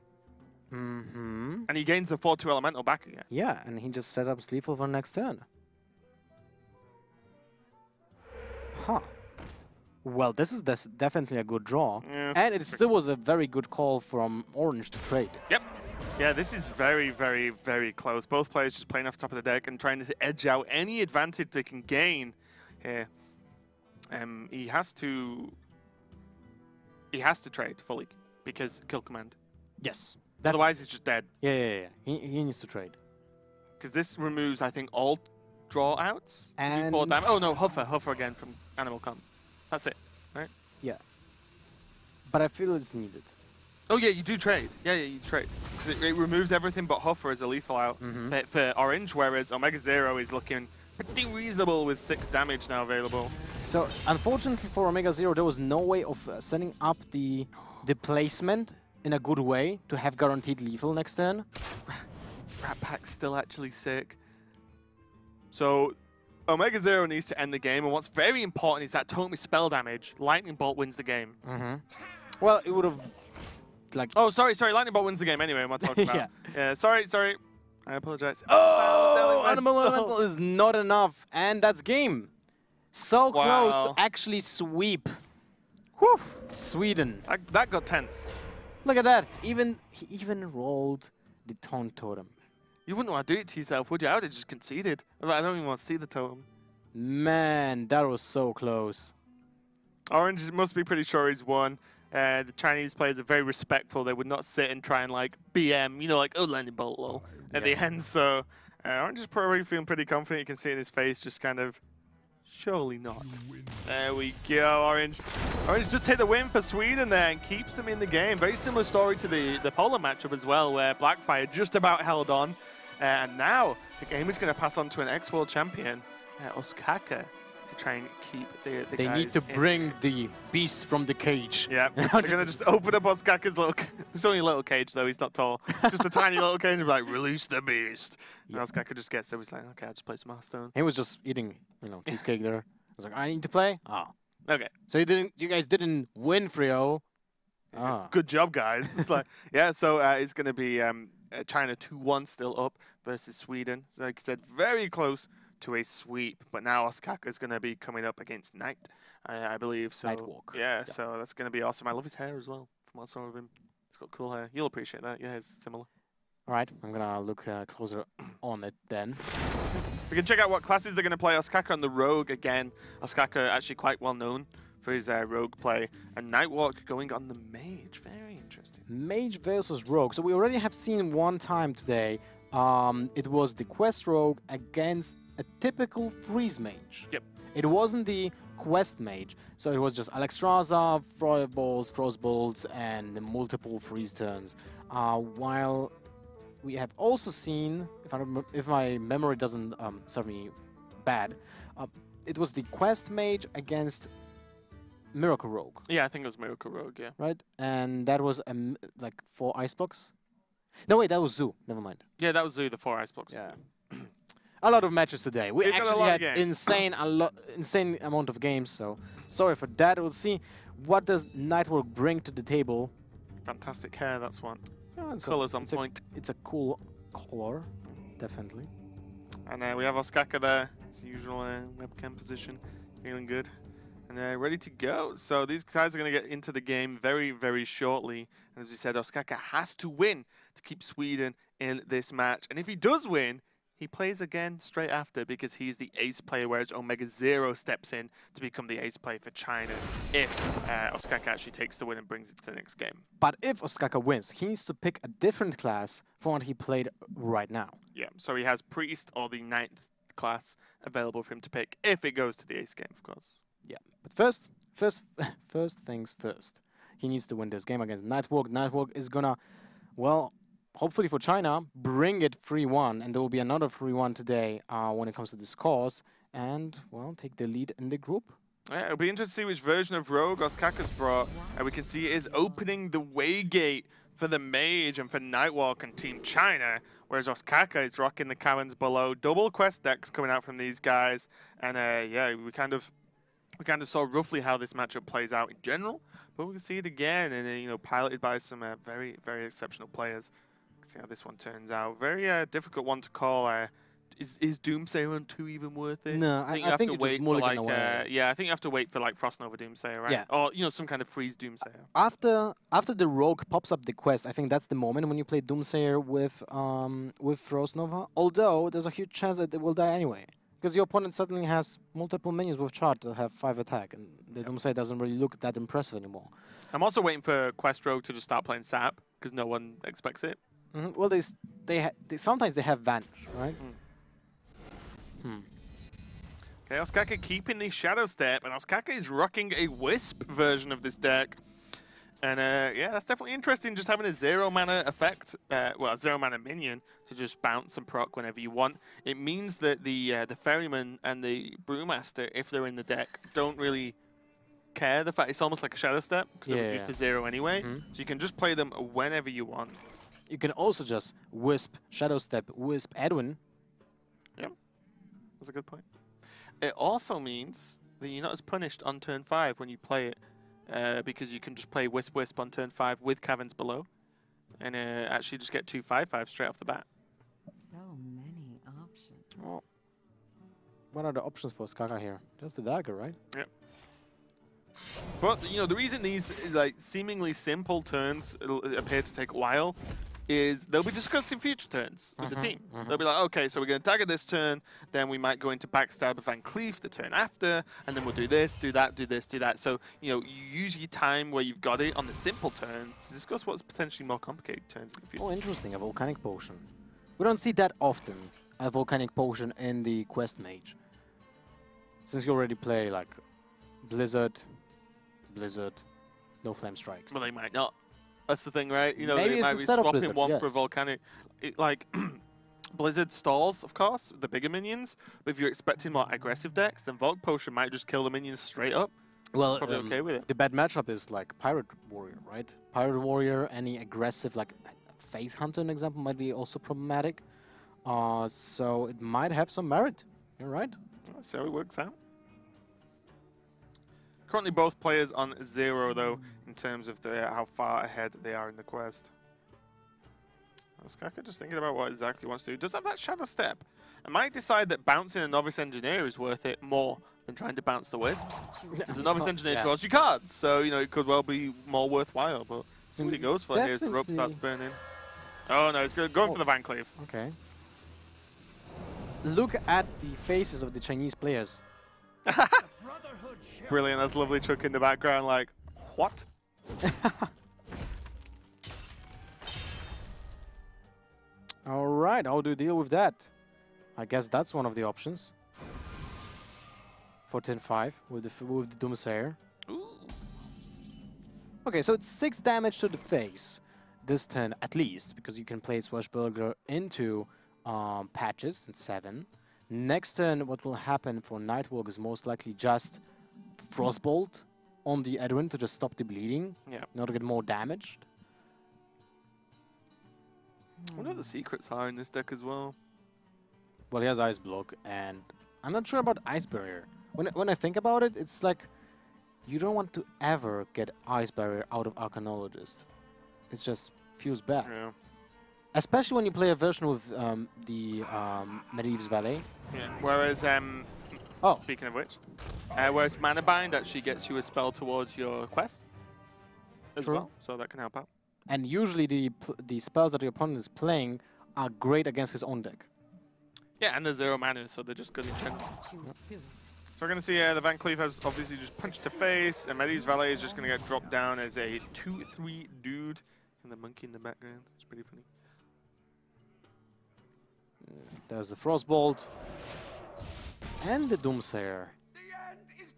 Mm-hmm. And he gains the 4 2 elemental back again. Yeah, and he just set up lethal for next turn. Huh. Well, this is des- definitely a good draw. Yeah, and it still was a very good call from Orange to trade. Yep. Yeah, this is very, very, very close. Both players just playing off the top of the deck and trying to edge out any advantage they can gain here. Um, he has to. He has to trade fully because kill command. Yes. Otherwise, he's just dead. Yeah, yeah, yeah. He, he needs to trade. Because this removes, I think, all draw outs. And- oh no, Huffer, Huffer again from Animal Con. That's it. Right? Yeah. But I feel it's needed. Oh yeah, you do trade. Yeah, yeah, you trade. 'Cause It, it removes everything but Huffer as a lethal out Mhm. for, for Orange, whereas Omega Zero is looking pretty reasonable with six damage now available. So, unfortunately for Omega Zero, there was no way of uh, setting up the the placement in a good way to have guaranteed lethal next turn. Rat Pack's still actually sick. So Omega Zero needs to end the game, and what's very important is that is spell damage. Lightning Bolt wins the game. Mm-hmm. Well, it would have like Oh, sorry, sorry. Lightning Bolt wins the game anyway. Am I talking about? Yeah. yeah. Sorry, sorry. I apologize. Oh, Elemental. Animal Elemental is not enough, and that's game. So close to actually sweep Whew. Sweden. That, that got tense. Look at that. Even he even rolled the taunt totem. You wouldn't want to do it to yourself, would you? I would have just conceded. I don't even want to see the totem. Man, that was so close. Orange must be pretty sure he's won. Uh, the Chinese players are very respectful. They would not sit and try and like BM, you know, like oh landing bolt lol at the end. So uh, Orange is probably feeling pretty confident. You can see in his face, just kind of, surely not. There we go, Orange. Orange just hit the win for Sweden there and keeps them in the game. Very similar story to the the Polar matchup as well, where Blackfire just about held on, uh, and now the game is going to pass on to an ex-world champion, uh, Ostkaka, to try and keep the, the They need to bring the beast from the cage. yeah, they're gonna just open up Ostkaka's little. It's only a little cage though. He's not tall. Just a tiny little cage. And be like, release the beast. And Ostkaka just gets there. He's like, okay, I'll just play some Hearthstone. He was just eating, you know, cheesecake there. I was like, I need to play. Oh, Okay, so you didn't? You guys didn't win, Frio? Ah. good job, guys. It's like, yeah. So uh, it's gonna be um, uh, China two one still up versus Sweden. So like I said, very close to a sweep. But now Ostkaka is gonna be coming up against Knight, I, I believe. So Nightwalk. Yeah, Yeah. So that's gonna be awesome. I love his hair as well. From what I saw of him, he's got cool hair. You'll appreciate that. Your hair's similar. All right, I'm gonna look uh, closer on it then. We can check out what classes they're going to play. Ostkaka on the Rogue again. Ostkaka actually quite well known for his uh, Rogue play. And Nightwalk going on the Mage. Very interesting. Mage versus Rogue. So we already have seen one time today. Um, it was the Quest Rogue against a typical Freeze Mage. Yep. It wasn't the quest mage, so it was just Alexstrasza, Fireballs, Frostbolts, and multiple freeze turns. Uh, while we have also seen, if, I if my memory doesn't um, serve me bad, uh, it was the quest mage against Miracle Rogue, Yeah, I think it was Miracle Rogue. Yeah. right? And that was a m like four ice blocks. No, wait, that was Zoo. Never mind. Yeah, that was Zoo, the four ice blocks. Yeah. A lot of matches today. We We've actually had insane a lot, insane amount of games. So sorry for that. We'll see what does Nightwalk bring to the table. Fantastic hair, that's one. Yeah, it's a- Colours on it's a- point. it's a cool color, definitely. And uh, we have Ostkaka there. It's the usual uh, webcam position. Feeling good. And uh, ready to go. So these guys are going to get into the game very, very shortly. And as we said, Ostkaka has to win to keep Sweden in this match. And if he does win, he plays again straight after because he's the ace player, whereas Omega Zero steps in to become the ace player for China if uh, Ostkaka actually takes the win and brings it to the next game. But if Ostkaka wins, he needs to pick a different class from what he played right now. Yeah, so he has Priest or the ninth class available for him to pick if it goes to the ace game, of course. Yeah. But first, first, first things first. He needs to win this game against Nightwalk. Nightwalk is gonna, well, hopefully for China, bring it 3-1, and there will be another 3-1 today uh, when it comes to this course, and well, take the lead in the group. Yeah, it'll be interesting to see which version of Rogue Ostkaka's brought. And we can see it is opening the way gate for the Mage and for Nightwalk and Team China, whereas Ostkaka is rocking the caverns below. Double quest decks coming out from these guys. And uh, yeah, we kind of we kind of saw roughly how this matchup plays out in general, but we can see it again, and you know, piloted by some uh, very, very exceptional players. See how this one turns out. Very uh, difficult one to call. Uh, is is Doomsayer on two even worth it? No, I- think I you have think to wait for like uh, yeah, I think you have to wait for like Frost Nova Doomsayer, right? Yeah. Or you know, some kind of freeze Doomsayer. After after the rogue pops up the quest, I think that's the moment when you play Doomsayer with um with Frost Nova. Although there's a huge chance that it will die anyway, because your opponent suddenly has multiple minions with charge that have five attack, and the Doomsayer doesn't really look that impressive anymore. I'm also waiting for Quest Rogue to just start playing Sap because no one expects it. Mhm, Well, they they, ha- they sometimes they have vanish, right? Hmm. Okay, Ostkaka keeping the Shadow Step, and Ostkaka is rocking a Wisp version of this deck. And uh, yeah, that's definitely interesting, just having a zero mana effect, uh, well, a zero mana minion to just bounce and proc whenever you want. It means that the uh, the Ferryman and the Brewmaster, if they're in the deck, don't really care. The fact it's almost like a Shadow Step because they're Yeah, reduced yeah. to zero anyway. Mhm. So you can just play them whenever you want. You can also just Wisp, Shadow Step, Wisp Edwin. Yep, that's a good point. It also means that you're not as punished on turn five when you play it, uh, because you can just play Wisp Wisp on turn five with Caverns below, and uh, actually just get two five five straight off the bat. So many options. Oh. What are the options for Skaka here? Just the dagger, right? Yep. But you know the reason these like seemingly simple turns appear to take a while is they'll be discussing future turns with the Mhm, team. mhm. They'll be like, okay, so we're going to dagger this turn, then we might go into backstab Van Cleef the turn after, and then we'll do this, do that, do this, do that. So you know you use your time where you've got it on the simple turn to discuss what's potentially more complicated turns in the future. Oh, interesting, a volcanic potion. We don't see that often, a volcanic potion in the quest mage. Since you already play like Blizzard, Blizzard, no flame strikes. Well, they might not. That's the thing, right? You know, Maybe they might be swapping Blizzard, one for volcanic. It, like Blizzard stalls, of course, the bigger minions. But if you're expecting more aggressive decks, then Volk Potion might just kill the minions straight up. Well, Probably um, okay with it. the bad matchup is like Pirate Warrior, right? Pirate Warrior, any aggressive like Face Hunter, an example, might be also problematic. Uh, so it might have some merit. You're right. Let's see how it works out. Currently, both players on zero, though, in terms of the, how far ahead they are in the quest. Skaka just thinking about what exactly he wants to do. Does have that shadow step. I might decide that bouncing a novice engineer is worth it more than trying to bounce the wisps. Because a novice engineer Yeah. draws you cards, so you know it could well be more worthwhile. But see what he goes for here as the rope starts burning. Oh no, he's going Oh. for the Van Cleef. Okay. Look at the faces of the Chinese players. Brilliant. That's lovely Chook in the background. Like what? All right, how do you deal with that? I guess that's one of the options. for 10-5 with the, with the Doomsayer. Ooh. Okay, so it's 6 damage to the face this turn at least, because you can play Swashbuckler into um, patches and 7. Next turn, what will happen for Nightwalk is most likely just Frostbolt on the Edwin to just stop the bleeding, Yeah. not to get more damaged. I wonder what the secrets are in this deck as well. Well, he has Ice Block, and I'm not sure about Ice Barrier. When, I- when I think about it, it's like you don't want to ever get Ice Barrier out of Arcanologist. It's just feels bad. Yeah. Especially when you play a version with um, the um, Medivh's Valet. Yeah. Whereas, um, Oh, speaking of which, uh, whereas Mana Bind actually gets you a spell towards your quest as True. well, so that can help out. and usually the pl- the spells that your opponent is playing are great against his own deck. Yeah, and they're zero mana, so they're just good in general. Too soon. So we're going to see uh, the Van Cleef has obviously just punched to face, and Medivh's Valet is just going to get dropped down as a 2-3 dude, and the monkey in the background. It's pretty funny. There's the Frostbolt and the Doomsayer.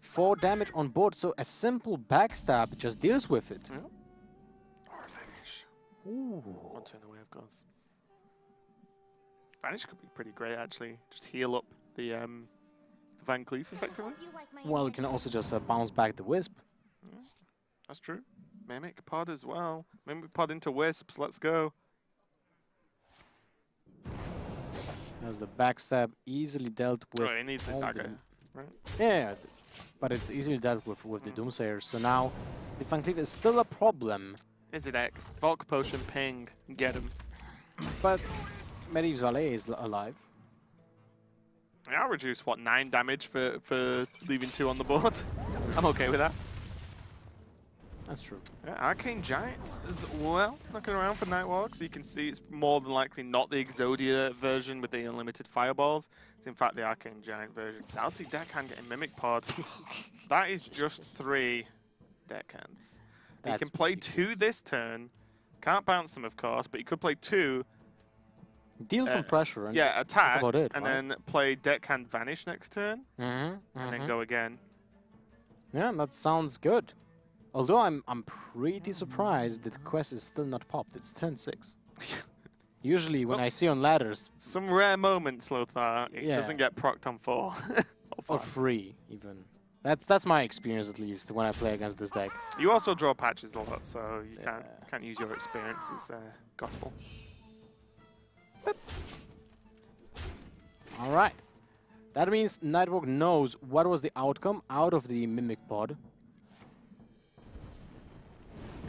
Four damage on board, so a simple backstab just deals with it. Yeah. Or Vanish. Ooh. One turn away, of course. Vanish could be pretty great, actually. Just heal up the um, Van Cleef, effectively. Well, you can also just uh, bounce back the Wisp. That's true. Mimic Pod as well. Mimic Pod into Wisps, let's go. There's the backstab easily dealt oh, with. oh, it needs the all the- dagger. Right. Yeah, but it's easily dealt with with the mm. Doomsayer. So now the Van Cleef is still a problem, Is it Ek? Volk Potion, ping, get him. but Medivh's Valet is alive. I'll reduce, what, 9 damage for, for leaving 2 on the board. I'm okay with that. That's true. Yeah, Arcane Giants as well, looking around for Nightwalk, so you can see it's more than likely not the Exodia version with the unlimited fireballs. It's in fact the Arcane Giant version. Southsea Deckhand getting Mimic Pod. that is just three Deckhands. He That's can play two this turn. Can't bounce them, of course, but he could play two. Deal Uh, some pressure. And Yeah, attack, about it, and right? then play Deckhand Vanish next turn, Mhm, and then mhm. go again. Yeah, that sounds good. Although I'm I'm pretty surprised that the quest is still not popped. It's turn six. Usually when I see on ladders Some rare moments, Lothar. It Yeah. doesn't get procced on four. or or five. free even. That's that's my experience at least when I play against this deck. You also draw patches a lot, so you can't can't use your experience as uh, gospel. All right. That means Nightwalk knows what was the outcome out of the Mimic Pod.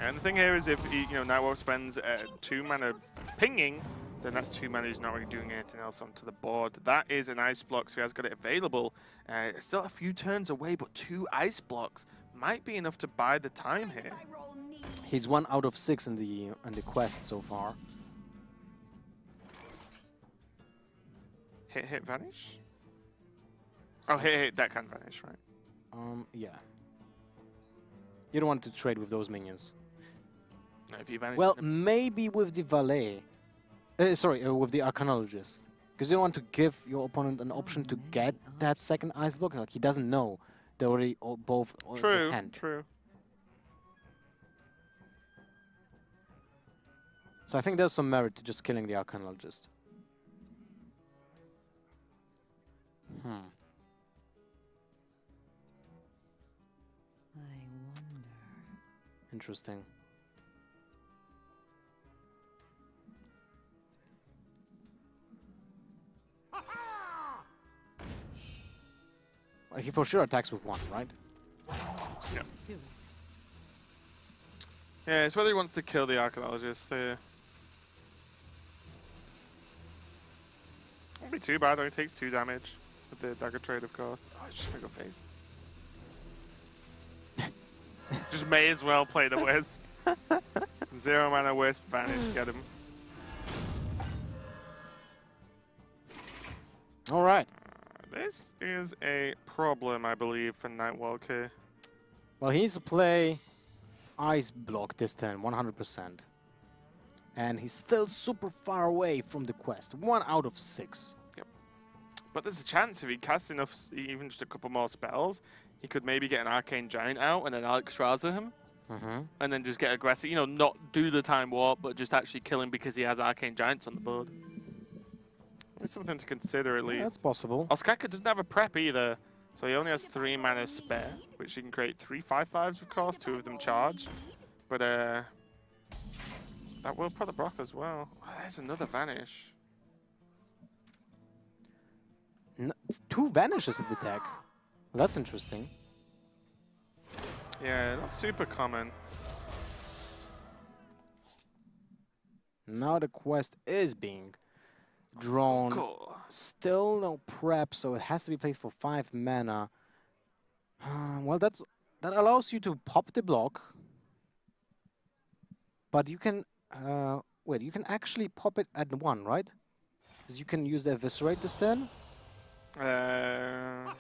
And the thing here is, if he, you know Nightwalk spends uh, two mana pinging, then that's two mana. He's not really doing anything else onto the board. That is an ice block, so he has got it available. Uh, still a few turns away, but two ice blocks might be enough to buy the time here. He's one out of six in the in the quest so far. Hit, hit, vanish. Oh, hit, hit. That can vanish, right? Um, yeah. You don't want to trade with those minions. No, if you vanish. Well, maybe with the valet. Uh, sorry, uh, with the Arcanologist. Because you don't want to give your opponent an option to get that second ice block. Like he doesn't know They're already o- both on the true, hand. true. So I think there's some merit to just killing the Arcanologist. Hmm. I wonder. Interesting. Well, he for sure attacks with one, right? Yeah. Yeah, it's whether he wants to kill the Arcanologist. Uh, won't be too bad. Only takes two damage with the dagger trade, of course. Oh, it's just mega face. just may as well play the wisp. Zero mana wisp, vanish, get him. All right. This is a problem, I believe, for Nightwalker. Well, he needs to play Ice Block this turn, 100%. And he's still super far away from the quest. One out of six. Yep. But there's a chance if he casts enough, even just a couple more spells, he could maybe get an Arcane Giant out and then Alexstrasza him. Mm-hmm. and then just get aggressive. You know, not do the time warp, but just actually kill him because he has arcane giants on the board. It's something to consider at least. That's possible. Ostkaka doesn't have a prep either, so he only has three mana spare, which he can create three five fives, of course. Two of them charge, but uh, that will put the block as well. Oh, there's another vanish. Two vanishes in the deck. That's interesting. Yeah, not super common. Now the quest is being Cool. Still no prep, so it has to be placed for five mana. Uh, well, that's that allows you to pop the block, but you can uh, wait. You can actually pop it at one, right? Because you can use the eviscerate this turn. Uh,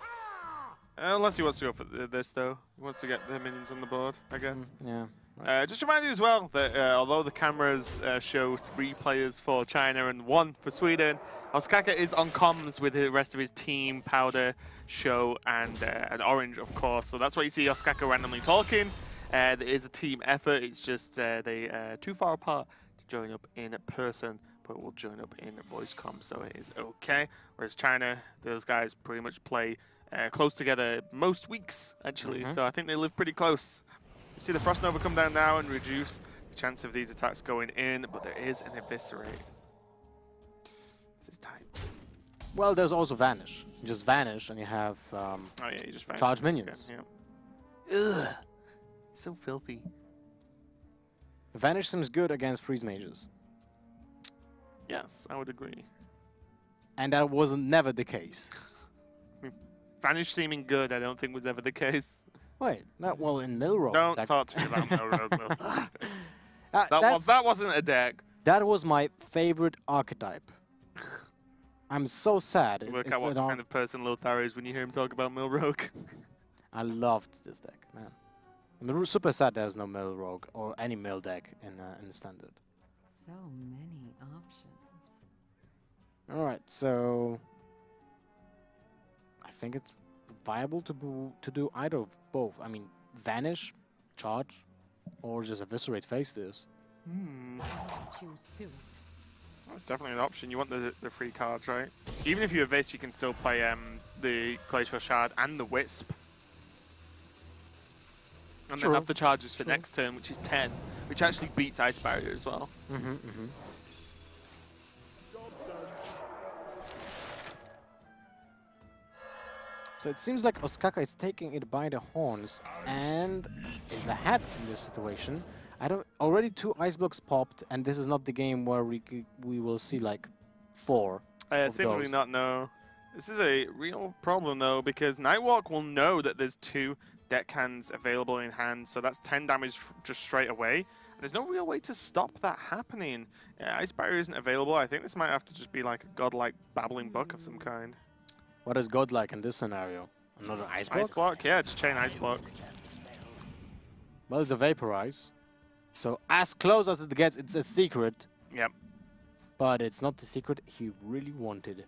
unless he wants to go for this though, he wants to get the minions on the board, I guess. Yeah. Uh, just remind you as well that uh, although the cameras uh, show three players for China and one for Sweden, Ostkaka is on comms with the rest of his team, Powder, SjoW, and, uh, and Orange, of course. So that's why you see Ostkaka randomly talking. Uh, there is a team effort. It's just uh, they uh, too far apart to join up in person, but will join up in voice comms, so it is okay. Whereas China, those guys pretty much play uh, close together most weeks, actually. Mhm. So I think they live pretty close. You see the Frost Nova come down now and reduce the chance of these attacks going in, but there is an Eviscerate. This is tight. Well, there's also vanish. You just vanish, and you have um, Oh yeah, you just found charge it. minions. Okay, yeah. Ugh. So filthy. Vanish seems good against freeze mages, Yes, I would agree. and that was never the case. Vanish seeming good, I don't think was ever the case. Wait, not well in Milrow. Don't that, talk to me about Melrogue, Will. uh, That, that's- was, that wasn't a deck. That was my favorite archetype. I'm so sad. it- Work it's out what kind of person Lothar is when you hear him talk about Milrogue. I loved this deck, man. I'm super sad there's no Mill or any Mill deck in uh, in standard. So many options. All right, so I think it's viable to bo- to do either of both. I mean, vanish, charge, or just eviscerate face this. Hmm. That's definitely an option. You want the, the free cards, right? Even if you evis, you can still play um, the Glacial Shard and the Wisp. And True. then have the charges for True. next turn, which is 10, which actually beats Ice Barrier as well. Mm-hmm, mm-hmm. So it seems like Ostkaka is taking it by the horns and is ahead in this situation. I don't already two ice blocks popped, and this is not the game where we we will see like four. Uh, simply those. not, no. This is a real problem, though, because Nightwalk will know that there's two Deckhands available in hand, so that's 10 damage just straight away. And there's no real way to stop that happening. Yeah, Ice Barrier isn't available. I think this might have to just be like a godlike babbling book of some kind. What is God like in this scenario? Another ice block? Ice block? Yeah, just chain ice blocks. Well, it's a vaporize. So as close as it gets, it's a secret, Yep. but it's not the secret he really wanted.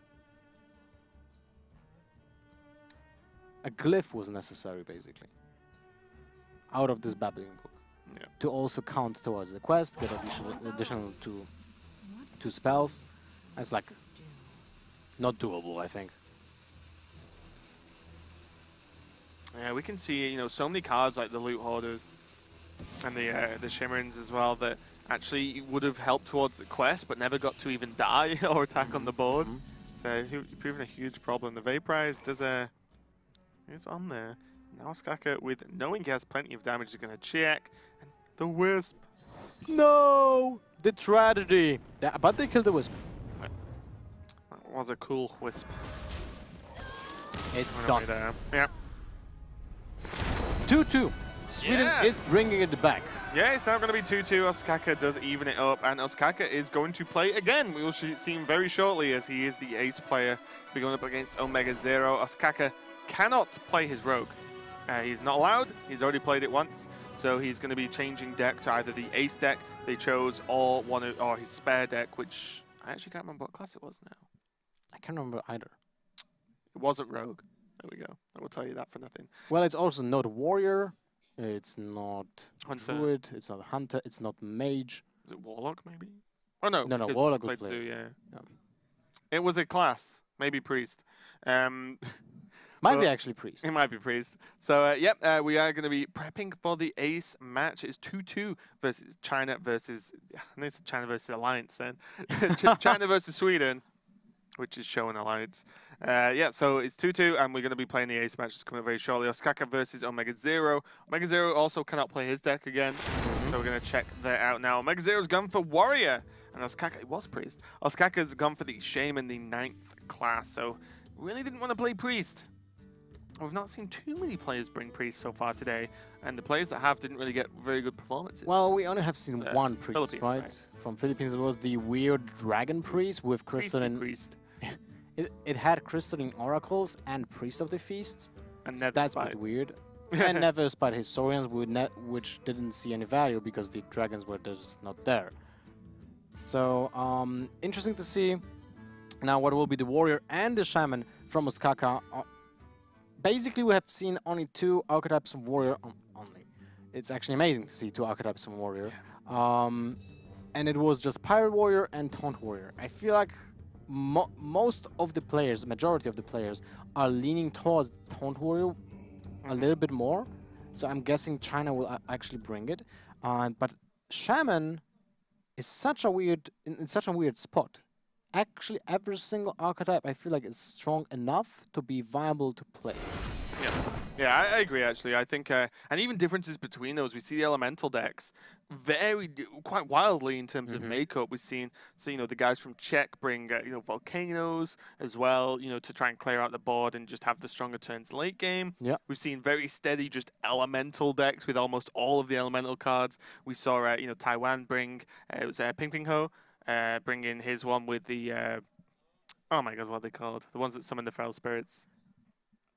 A glyph was necessary, basically, out of this babbling book, Yeah. to also count towards the quest, get additional, additional two, two spells. That's like not doable, I think. Yeah, we can see, you know, so many cards like the Loot Hoarders and the uh, the Shimmerins as well that actually would have helped towards the quest but never got to even die or attack on the board. Mhm. So hu- proving a huge problem. The Vaporize does a... It's on there. Now Skaka, with knowing he has plenty of damage, is going to check. And the Wisp. No, the tragedy. Tha- but they killed the wisp. That was a cool Wisp. It's done. There. Yeah. 2-2. Sweden Yes! is bringing it back. Yeah, it's now going to be 2-2. Ostkaka does even it up, and Ostkaka is going to play again. We will see him very shortly as he is the ace player. We're going up against Omega Zero. Ostkaka cannot play his rogue. Uh, he's not allowed. He's already played it once, so he's going to be changing deck to either the ace deck they chose or one of, or his spare deck, which I actually can't remember what class it was now. I can't remember either. It wasn't Rogue. There we go. I will tell you that for nothing. Well, it's also not warrior. It's not Hunter. druid. It's not hunter. It's not mage. Is it Warlock, maybe? Oh, no. No, no, Warlock would played play. two, yeah. Yeah. It was a class. Maybe Priest. Um, Might be actually priest. It might be Priest. So, uh, yep, uh, we are going to be prepping for the ace match. It's 2 2 versus China versus. I know it's China versus Alliance then. China versus Sweden, which is showing Alliance. Uh, yeah, so it's 2 2, and we're going to be playing the ace match that's coming up very shortly. Ostkaka versus Omega Zero. Omega Zero also cannot play his deck again, so we're going to check that out now. Omega Zero's gone for Warrior, and Ostkaka, it was Priest. Ostkaka's gone for the Shaman, the ninth class, so really didn't want to play Priest. We've not seen too many players bring Priest so far today, and the players that have didn't really get very good performances. Well, we only have seen uh, one priest, right? right? From Philippines, it was the weird dragon priest with Crystal and... Priest, It, it had crystalline oracles and priest of the feast. and so that's a bit weird. and Netherspite Historians, which didn't see any value because the dragons were just not there. So um, interesting to see. Now, what will be the warrior and the shaman from Ostkaka? Uh, basically, we have seen only two archetypes of warrior. Um, only, it's actually amazing to see two archetypes of warrior. Um, and it was just pirate warrior and taunt warrior. I feel like mo- most of the players, majority of the players, are leaning towards taunt warrior a little bit more. So I'm guessing China will actually bring it. Uh, but Shaman is such a weird in, in such a weird spot. Actually, every single archetype I feel like is strong enough to be viable to play. Yeah, yeah, I, I agree. Actually, I think, uh, and even differences between those. We see the elemental decks vary quite wildly in terms of Mhm. makeup. We've seen, so you know, the guys from Czech bring uh, you know volcanoes as well, you know, to try and clear out the board and just have the stronger turns late game. Yeah. We've seen very steady, just elemental decks with almost all of the elemental cards. We saw, uh, you know, Taiwan bring uh, it was uh, Ping Ping Ho, uh, bring in his one with the. Uh, Oh my god, what are they called? The ones that summon the feral spirits.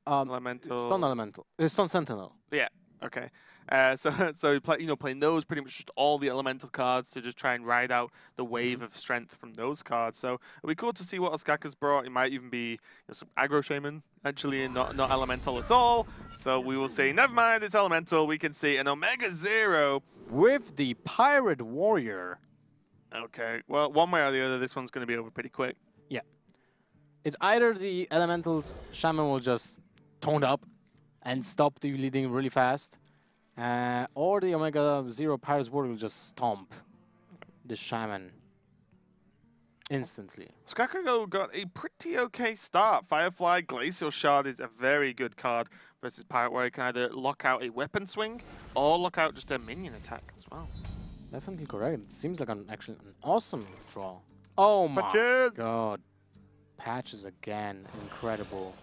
Um, Elemental. Stone Elemental, uh, Stone Sentinel. Yeah. Okay. Uh, so so play, you know playing those pretty much just all the elemental cards to just try and ride out the wave of strength from those cards. So it'll be cool to see what Ostkaka's brought. It might even be you know, some aggro shaman actually, and not not elemental at all. So we will see. Never mind, it's elemental. We can see an Omega Zero. With the Pirate Warrior, Okay. Well, one way or the other, this one's going to be over pretty quick. Yeah. It's either the Elemental Shaman will just tone up and stop the bleeding really fast, uh, or the Omega Zero Pirates Warrior will just stomp the Shaman instantly. Skakago got a pretty okay start. Firefly Glacial Shard is a very good card versus Pirate Warrior. Can either lock out a weapon swing or lock out just a minion attack as well. Definitely correct. It seems like an actually an awesome draw. Oh my Patches! god. Patches again. Incredible.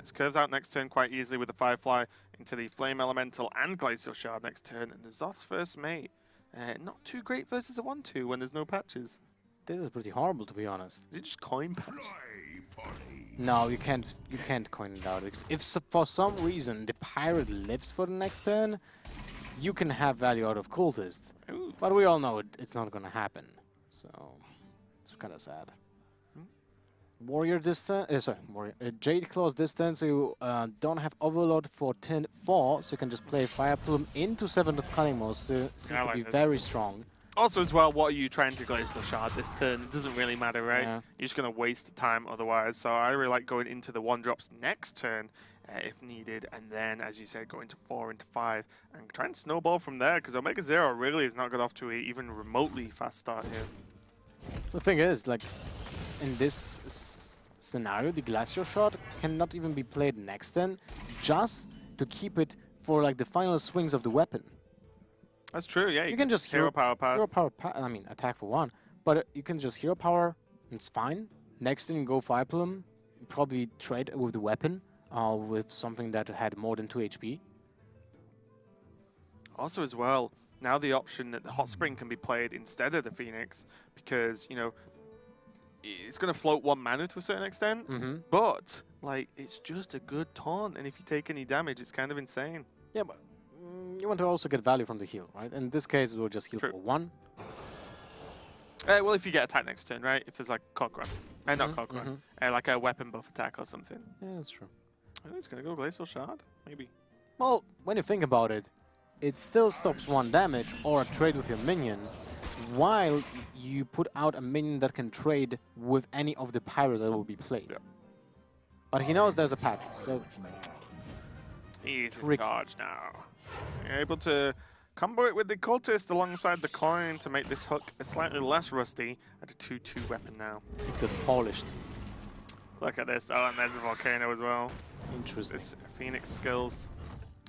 Yes, curves out next turn quite easily with the Firefly into the Flame Elemental and Glacial Shard next turn. And the Zoth's first mate. Uh, not too great versus a 1-2 when there's no patches. This is pretty horrible to be honest. Is it just coin patch? No, you can't you can't coin it out. If for some reason the pirate lives for the next turn, you can have value out of cultist. Ooh. But we all know it, it's not gonna happen. So it's kind of sad. Warrior distance, uh, sorry, warrior, uh, Jade Claw's distance, you uh, don't have Overload for 10 4, so you can just play Fire Plume into 7th Cunning Mode, so seems I to be this. very strong. Also, as well, what are you trying to Glacial Shard this turn? It doesn't really matter, right? Yeah. You're just going to waste time otherwise. So I really like going into the one drops next turn uh, if needed, and then, as you said, going to four, into five, and try and snowball from there, because Omega Zero really has not got off to a even remotely fast start here. The thing is, like, in this s- scenario, the Glacial Shard cannot even be played next turn, just to keep it for, like, the final swings of the weapon. That's true, yeah. You can just hero hero, power pass. hero power, pa I mean, attack for one, but uh, you can just hero power, and it's fine. Next you go Fire Plume, probably trade with the weapon, uh, with something that had more than 2 HP. Also, as well, now the option that the Hot Spring can be played instead of the Phoenix, because, you know, it's going to float one mana to a certain extent, Mm-hmm. but, like, it's just a good taunt, and if you take any damage, it's kind of insane. Yeah, but mm, you want to also get value from the heal, right? In this case, it will just heal True. for one. Uh, well, if you get attack next turn, right? If there's like cock run. Uh, not Cold Run. mhm. Uh, like a weapon buff attack or something. Yeah, that's true. Oh, going to go Glacial Shard? Maybe. Well, when you think about it, it still stops one damage or a trade with your minion, while you put out a minion that can trade with any of the pirates that will be played. Yeah. But he knows there's a patch, so He's in Tricky. charge now. You're able to combo it with the cultist alongside the coin to make this hook slightly less rusty at a 2-2 weapon now. it got polished. Look at this. Oh, and there's a volcano as well. Interesting. This Phoenix skills.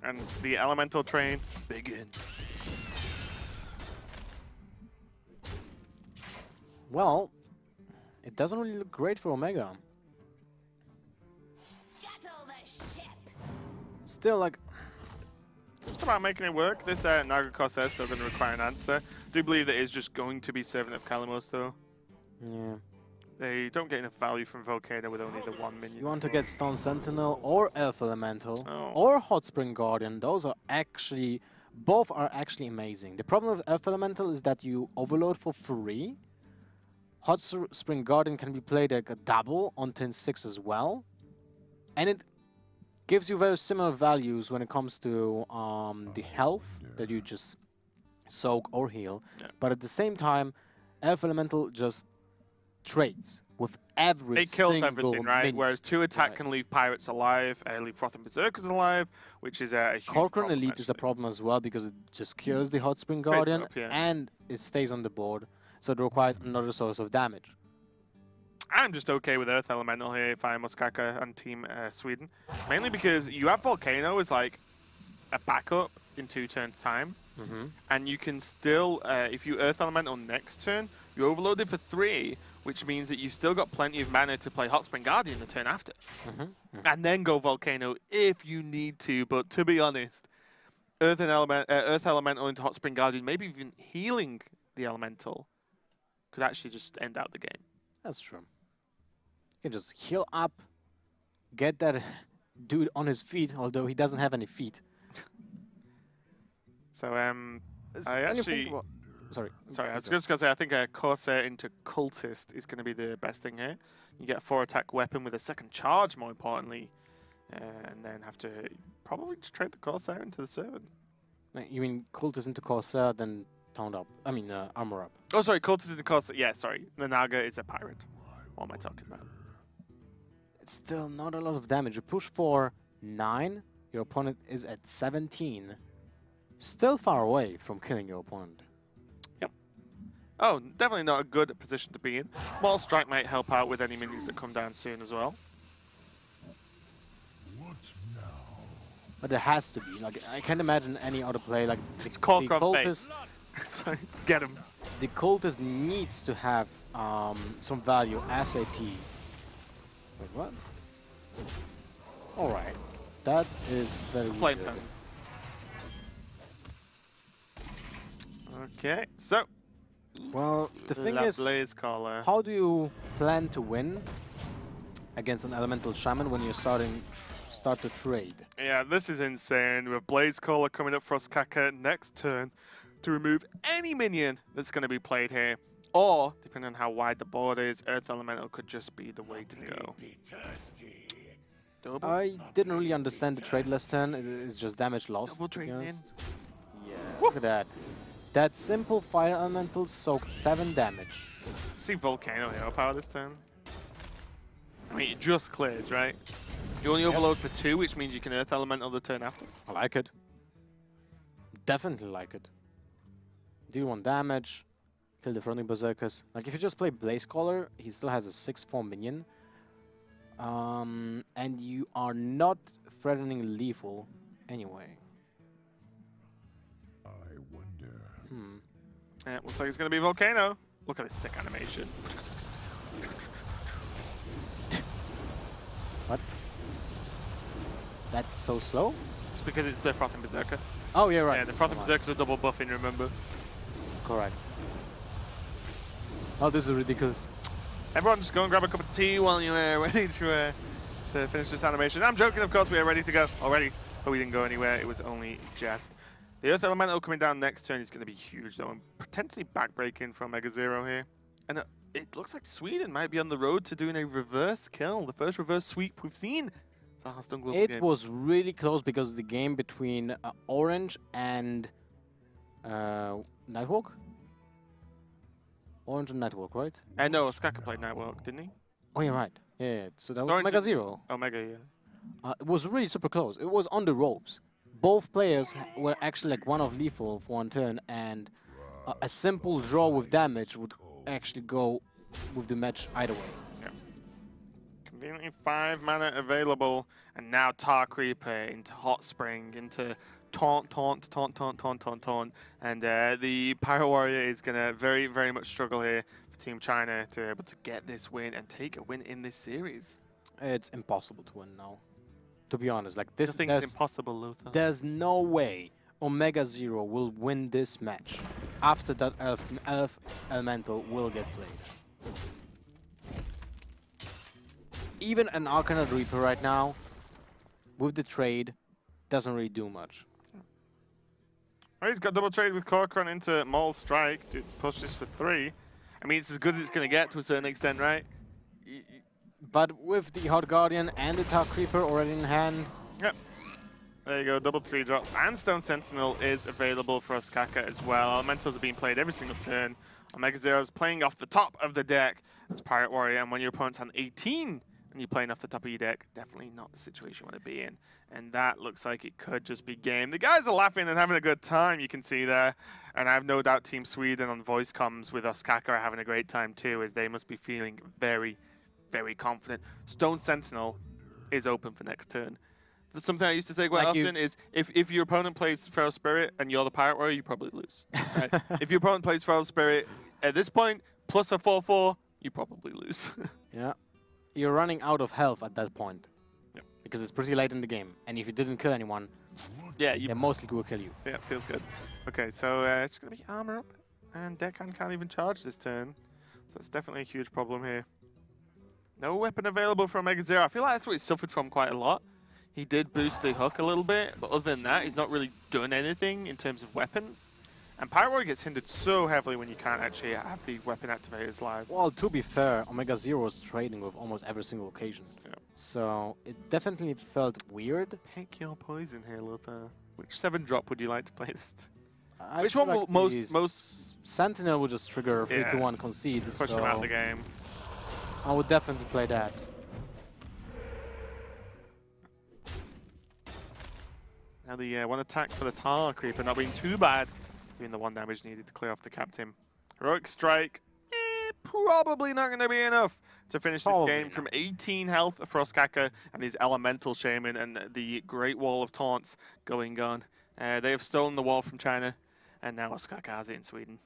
And the elemental train begins. Well, it doesn't really look great for Omega. Still, like, Just about making it work. This uh, Naga Corsair is still going to require an answer. do you believe that it is just going to be Servant of Kalimos, though. yeah. They don't get enough value from Volcano with only the one minion. You want to get Stone Sentinel or Earth Elemental Oh. or Hot Spring Guardian. Those are actually, both are actually amazing. The problem with Earth Elemental is that you overload for free. Hot Spring Guardian can be played like a double on Tin 6 as well. And it gives you very similar values when it comes to um, the health that you just soak or heal. Yeah. But at the same time, Earth Elemental just trades with every It kills single everything, right? minion. Whereas two attack Right. can leave pirates alive, uh, leave Frothing Berserkers alive, which is a huge Kor'kron problem, Elite is a problem as well because it just kills the Hot Spring Trades it Guardian up, yeah. and it stays on the board, so it requires another source of damage. I'm just okay with Earth Elemental here if I'm Ostkaka and Team uh, Sweden. Mainly because you have Volcano as like a backup in two turns' time. Mm-hmm. And you can still, uh, if you Earth Elemental next turn, you overload it for three, which means that you've still got plenty of mana to play Hot Spring Guardian the turn after. Mm-hmm. And then go Volcano if you need to. But to be honest, Earth, and element, uh, Earth Elemental into Hot Spring Guardian, maybe even healing the Elemental, could actually just end out the game. That's true. You can just heal up, get that dude on his feet, although he doesn't have any feet. So, um, Is I actually- Sorry. Sorry, I was just going to say, I think a Corsair into Cultist is going to be the best thing here. You get a four attack weapon with a second charge, more importantly, uh, and then have to probably trade the Corsair into the Servant. You mean cultist into Corsair, then toned up? I mean, uh, armor up. Oh, sorry, Cultist into Corsair. Yeah, sorry. The Naga is a pirate. What am I talking about? It's still not a lot of damage. You push for 9, your opponent is at 17. Still far away from killing your opponent. Yep. Oh, definitely not a good position to be in. Wall Strike might help out with any minions that come down soon as well. But there has to be. Like I can't imagine any other play. Like the, the cultist, So, Get him. the cultist needs to have um, some value ASAP. Wait, what? All right, that is very Flame weird. tongue. Okay, so Well, the thing La is, Blaze Caller. how do you plan to win against an elemental shaman when you're starting start to trade? Yeah, this is insane. With Blaze Caller coming up for Ostkaka next turn to remove any minion that's going to be played here. Or, depending on how wide the board is, Earth Elemental could just be the way to go. Double, I didn't really understand the trade last turn. It's just damage lost. double trade in. Yeah, look at that. That simple fire elemental soaked 7 damage. See Volcano hero power this turn. I mean, it just clears, right? You only overload for two, which means you can Earth Elemental the turn after. I like it. Definitely like it. Deal 1 damage. Kill the Frothing Berserkers. Like, if you just play Blaze Caller, he still has a 6-4 minion. Um, and you are not threatening lethal anyway. I wonder. Hmm. Yeah, looks like it's going to be Volcano. Look at this sick animation. What? That's so slow? It's because it's the Frothing Berserker. Oh, yeah, right. Yeah, the Frothing Come on. Berserkers are double buffing, remember? Correct. Oh, this is ridiculous. Everyone just go and grab a cup of tea while you're uh, ready to, uh, to finish this animation. I'm joking, of course, we are ready to go already, but we didn't go anywhere. It was only jest. The Earth Elemental coming down next turn is going to be huge, though, and potentially backbreaking from Mega Zero here. And uh, it looks like Sweden might be on the road to doing a reverse kill, the first reverse sweep we've seen for Hearthstone Global It was really close because the game between uh, Orange and uh, Nightwalk? Orange and Nightwalk, right? Uh, no, Skaka played Nightwalk, didn't he? Oh, you're right. Yeah, yeah. so that was Mega Zero. Omega, yeah. Uh, it was really super close. It was on the ropes. Both players were actually like one of lethal for one turn, and uh, a simple draw with damage would actually go with the match either way. Conveniently five mana available, and now Tar Creeper into Hot Spring, into Taunt, Taunt, Taunt, Taunt, Taunt, Taunt, Taunt. And uh, the Pirate Warrior is going to very, very much struggle here for Team China to be able to get this win and take a win in this series. It's impossible to win now. To be honest, like this, Nothing's there's, impossible, Lothar. there's no way Omega Zero will win this match after that Elf, Earth Elemental will get played. Even an Arcanite Reaper right now, with the trade, doesn't really do much. Oh, he's got double trade with Kor'kron into Mortal Strike to push this for three. I mean, it's as good as it's going to get to a certain extent, right? But with the Hot Guardian and the Tar Creeper already in hand, Yep. There you go, double three drops. And Stone Sentinel is available for Ostkaka as well. Elementals are being played every single turn. Omega Zero is playing off the top of the deck as Pirate Warrior, and when your opponent's on 18 and you're playing off the top of your deck, definitely not the situation you want to be in. And that looks like it could just be game. The guys are laughing and having a good time, you can see there. And I have no doubt Team Sweden on voice comms with Ostkaka are having a great time too, as they must be feeling very, very confident. Stone Sentinel is open for next turn. That's something I used to say quite Like often is if, if your opponent plays Feral Spirit and you're the Pirate Warrior, you probably lose. Right? if your opponent plays Feral Spirit at this point, plus a 4-4, you probably lose. yeah, you're running out of health at that point. Yep. Because it's pretty late in the game, and if you didn't kill anyone, yeah, you they mostly will kill you. Yeah, feels good. Okay, so uh, it's going to be armor up, and Deckhand can't even charge this turn. So it's definitely a huge problem here. No weapon available from Omega Zero. I feel like that's what he suffered from quite a lot. He did boost the hook a little bit, but other than that, he's not really done anything in terms of weapons. And Pyro gets hindered so heavily when you can't actually have the weapon activators live. Well, to be fair, Omega Zero was trading with almost every single occasion. Yeah. So it definitely felt weird. Pick your poison here, Lothar. Which seven drop would you like to play this? I Which feel one will most- most- Sentinel will just trigger a 3 Yeah. to 1 concede. Push so him out of the game. I would definitely play that. Now the uh, one attack for the Tar Creeper not being too bad, the one damage needed to clear off the captain. Heroic Strike, eh, probably not going to be enough to finish this Probably game not. from 18 health for Ostkaka and his Elemental Shaman and the Great Wall of Taunts going on. Uh, they have stolen the wall from China, and now Ostkaka has it in Sweden.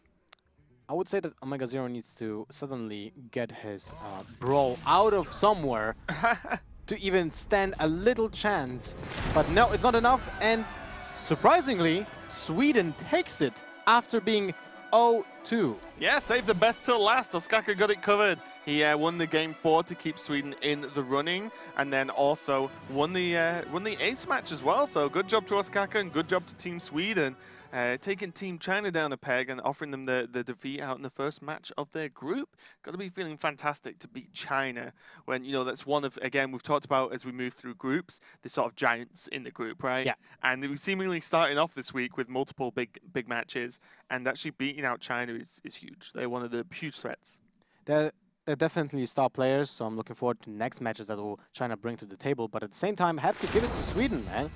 I would say that Omega Zero needs to suddenly get his uh, brawl out of somewhere to even stand a little chance. But no, it's not enough. And surprisingly, Sweden takes it after being 0-2. Yeah, save the best till last. Ostkaka got it covered. He uh, won the game four to keep Sweden in the running, and then also won the uh, won the ace match as well. So good job to Ostkaka and good job to Team Sweden, uh, taking Team China down a peg and offering them the, the defeat out in the first match of their group. Got to be feeling fantastic to beat China when you know that's one of again we've talked about as we move through groups the sort of giants in the group, right? Yeah. And we seemingly starting off this week with multiple big big matches, and actually beating out China is, is huge. They're one of the huge threats. They're, they're definitely star players, so I'm looking forward to next matches that will China bring to the table. But at the same time, have to give it to Sweden, man.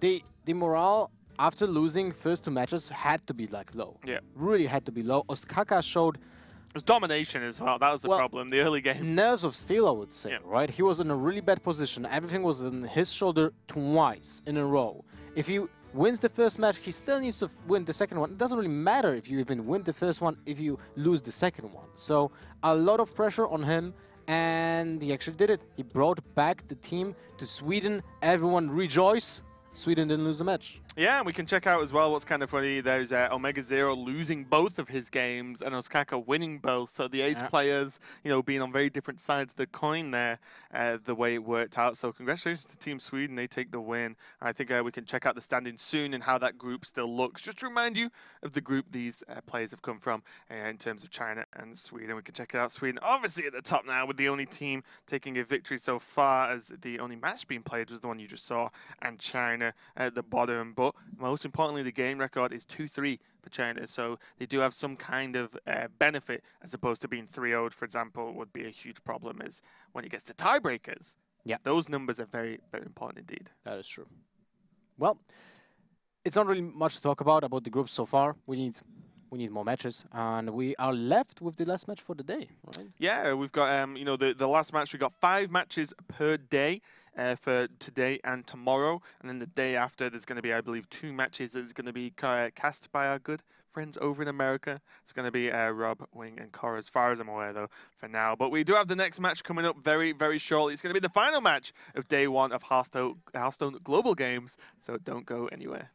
The the morale after losing first two matches had to be like low. Yeah. Really had to be low. Ostkaka showed It was domination as well. That was the Well- problem. The early game. nerves of steel, I would say, Yeah. right? He was in a really bad position. Everything was on his shoulder twice in a row. If he wins the first match, he still needs to win the second one. It doesn't really matter if you even win the first one if you lose the second one. So a lot of pressure on him, and he actually did it. He brought back the team to Sweden. Everyone rejoice. Sweden didn't lose a match. Yeah, and we can check out as well what's kind of funny. There's uh, Omega Zero losing both of his games and Ostkaka winning both. So the ace Yeah. players, you know, being on very different sides of the coin there, uh, the way it worked out. So congratulations to Team Sweden. They take the win. I think uh, we can check out the standings soon and how that group still looks. Just to remind you of the group these uh, players have come from uh, in terms of China and Sweden. We can check it out. Sweden obviously at the top now with the only team taking a victory so far as the only match being played was the one you just saw and China at the bottom. But most importantly, the game record is 2-3 for China. So they do have some kind of uh, benefit as opposed to being 3-0, for example, would be a huge problem is when it gets to tiebreakers. Yeah. Those numbers are very, very important indeed. That is true. Well, it's not really much to talk about about the groups so far. We need we need more matches, and we are left with the last match for the day, right? Yeah, we've got um, you know the the last match we got five matches per day uh, for today and tomorrow, and then the day after there's going to be I believe two matches that's going to be ca- cast by our good friends over in America. It's going to be uh, Rob, Wing, and Cora, as far as I'm aware though for now. But we do have the next match coming up very very shortly. It's going to be the final match of day one of Hearthstone Hearthstone Global Games, so don't go anywhere.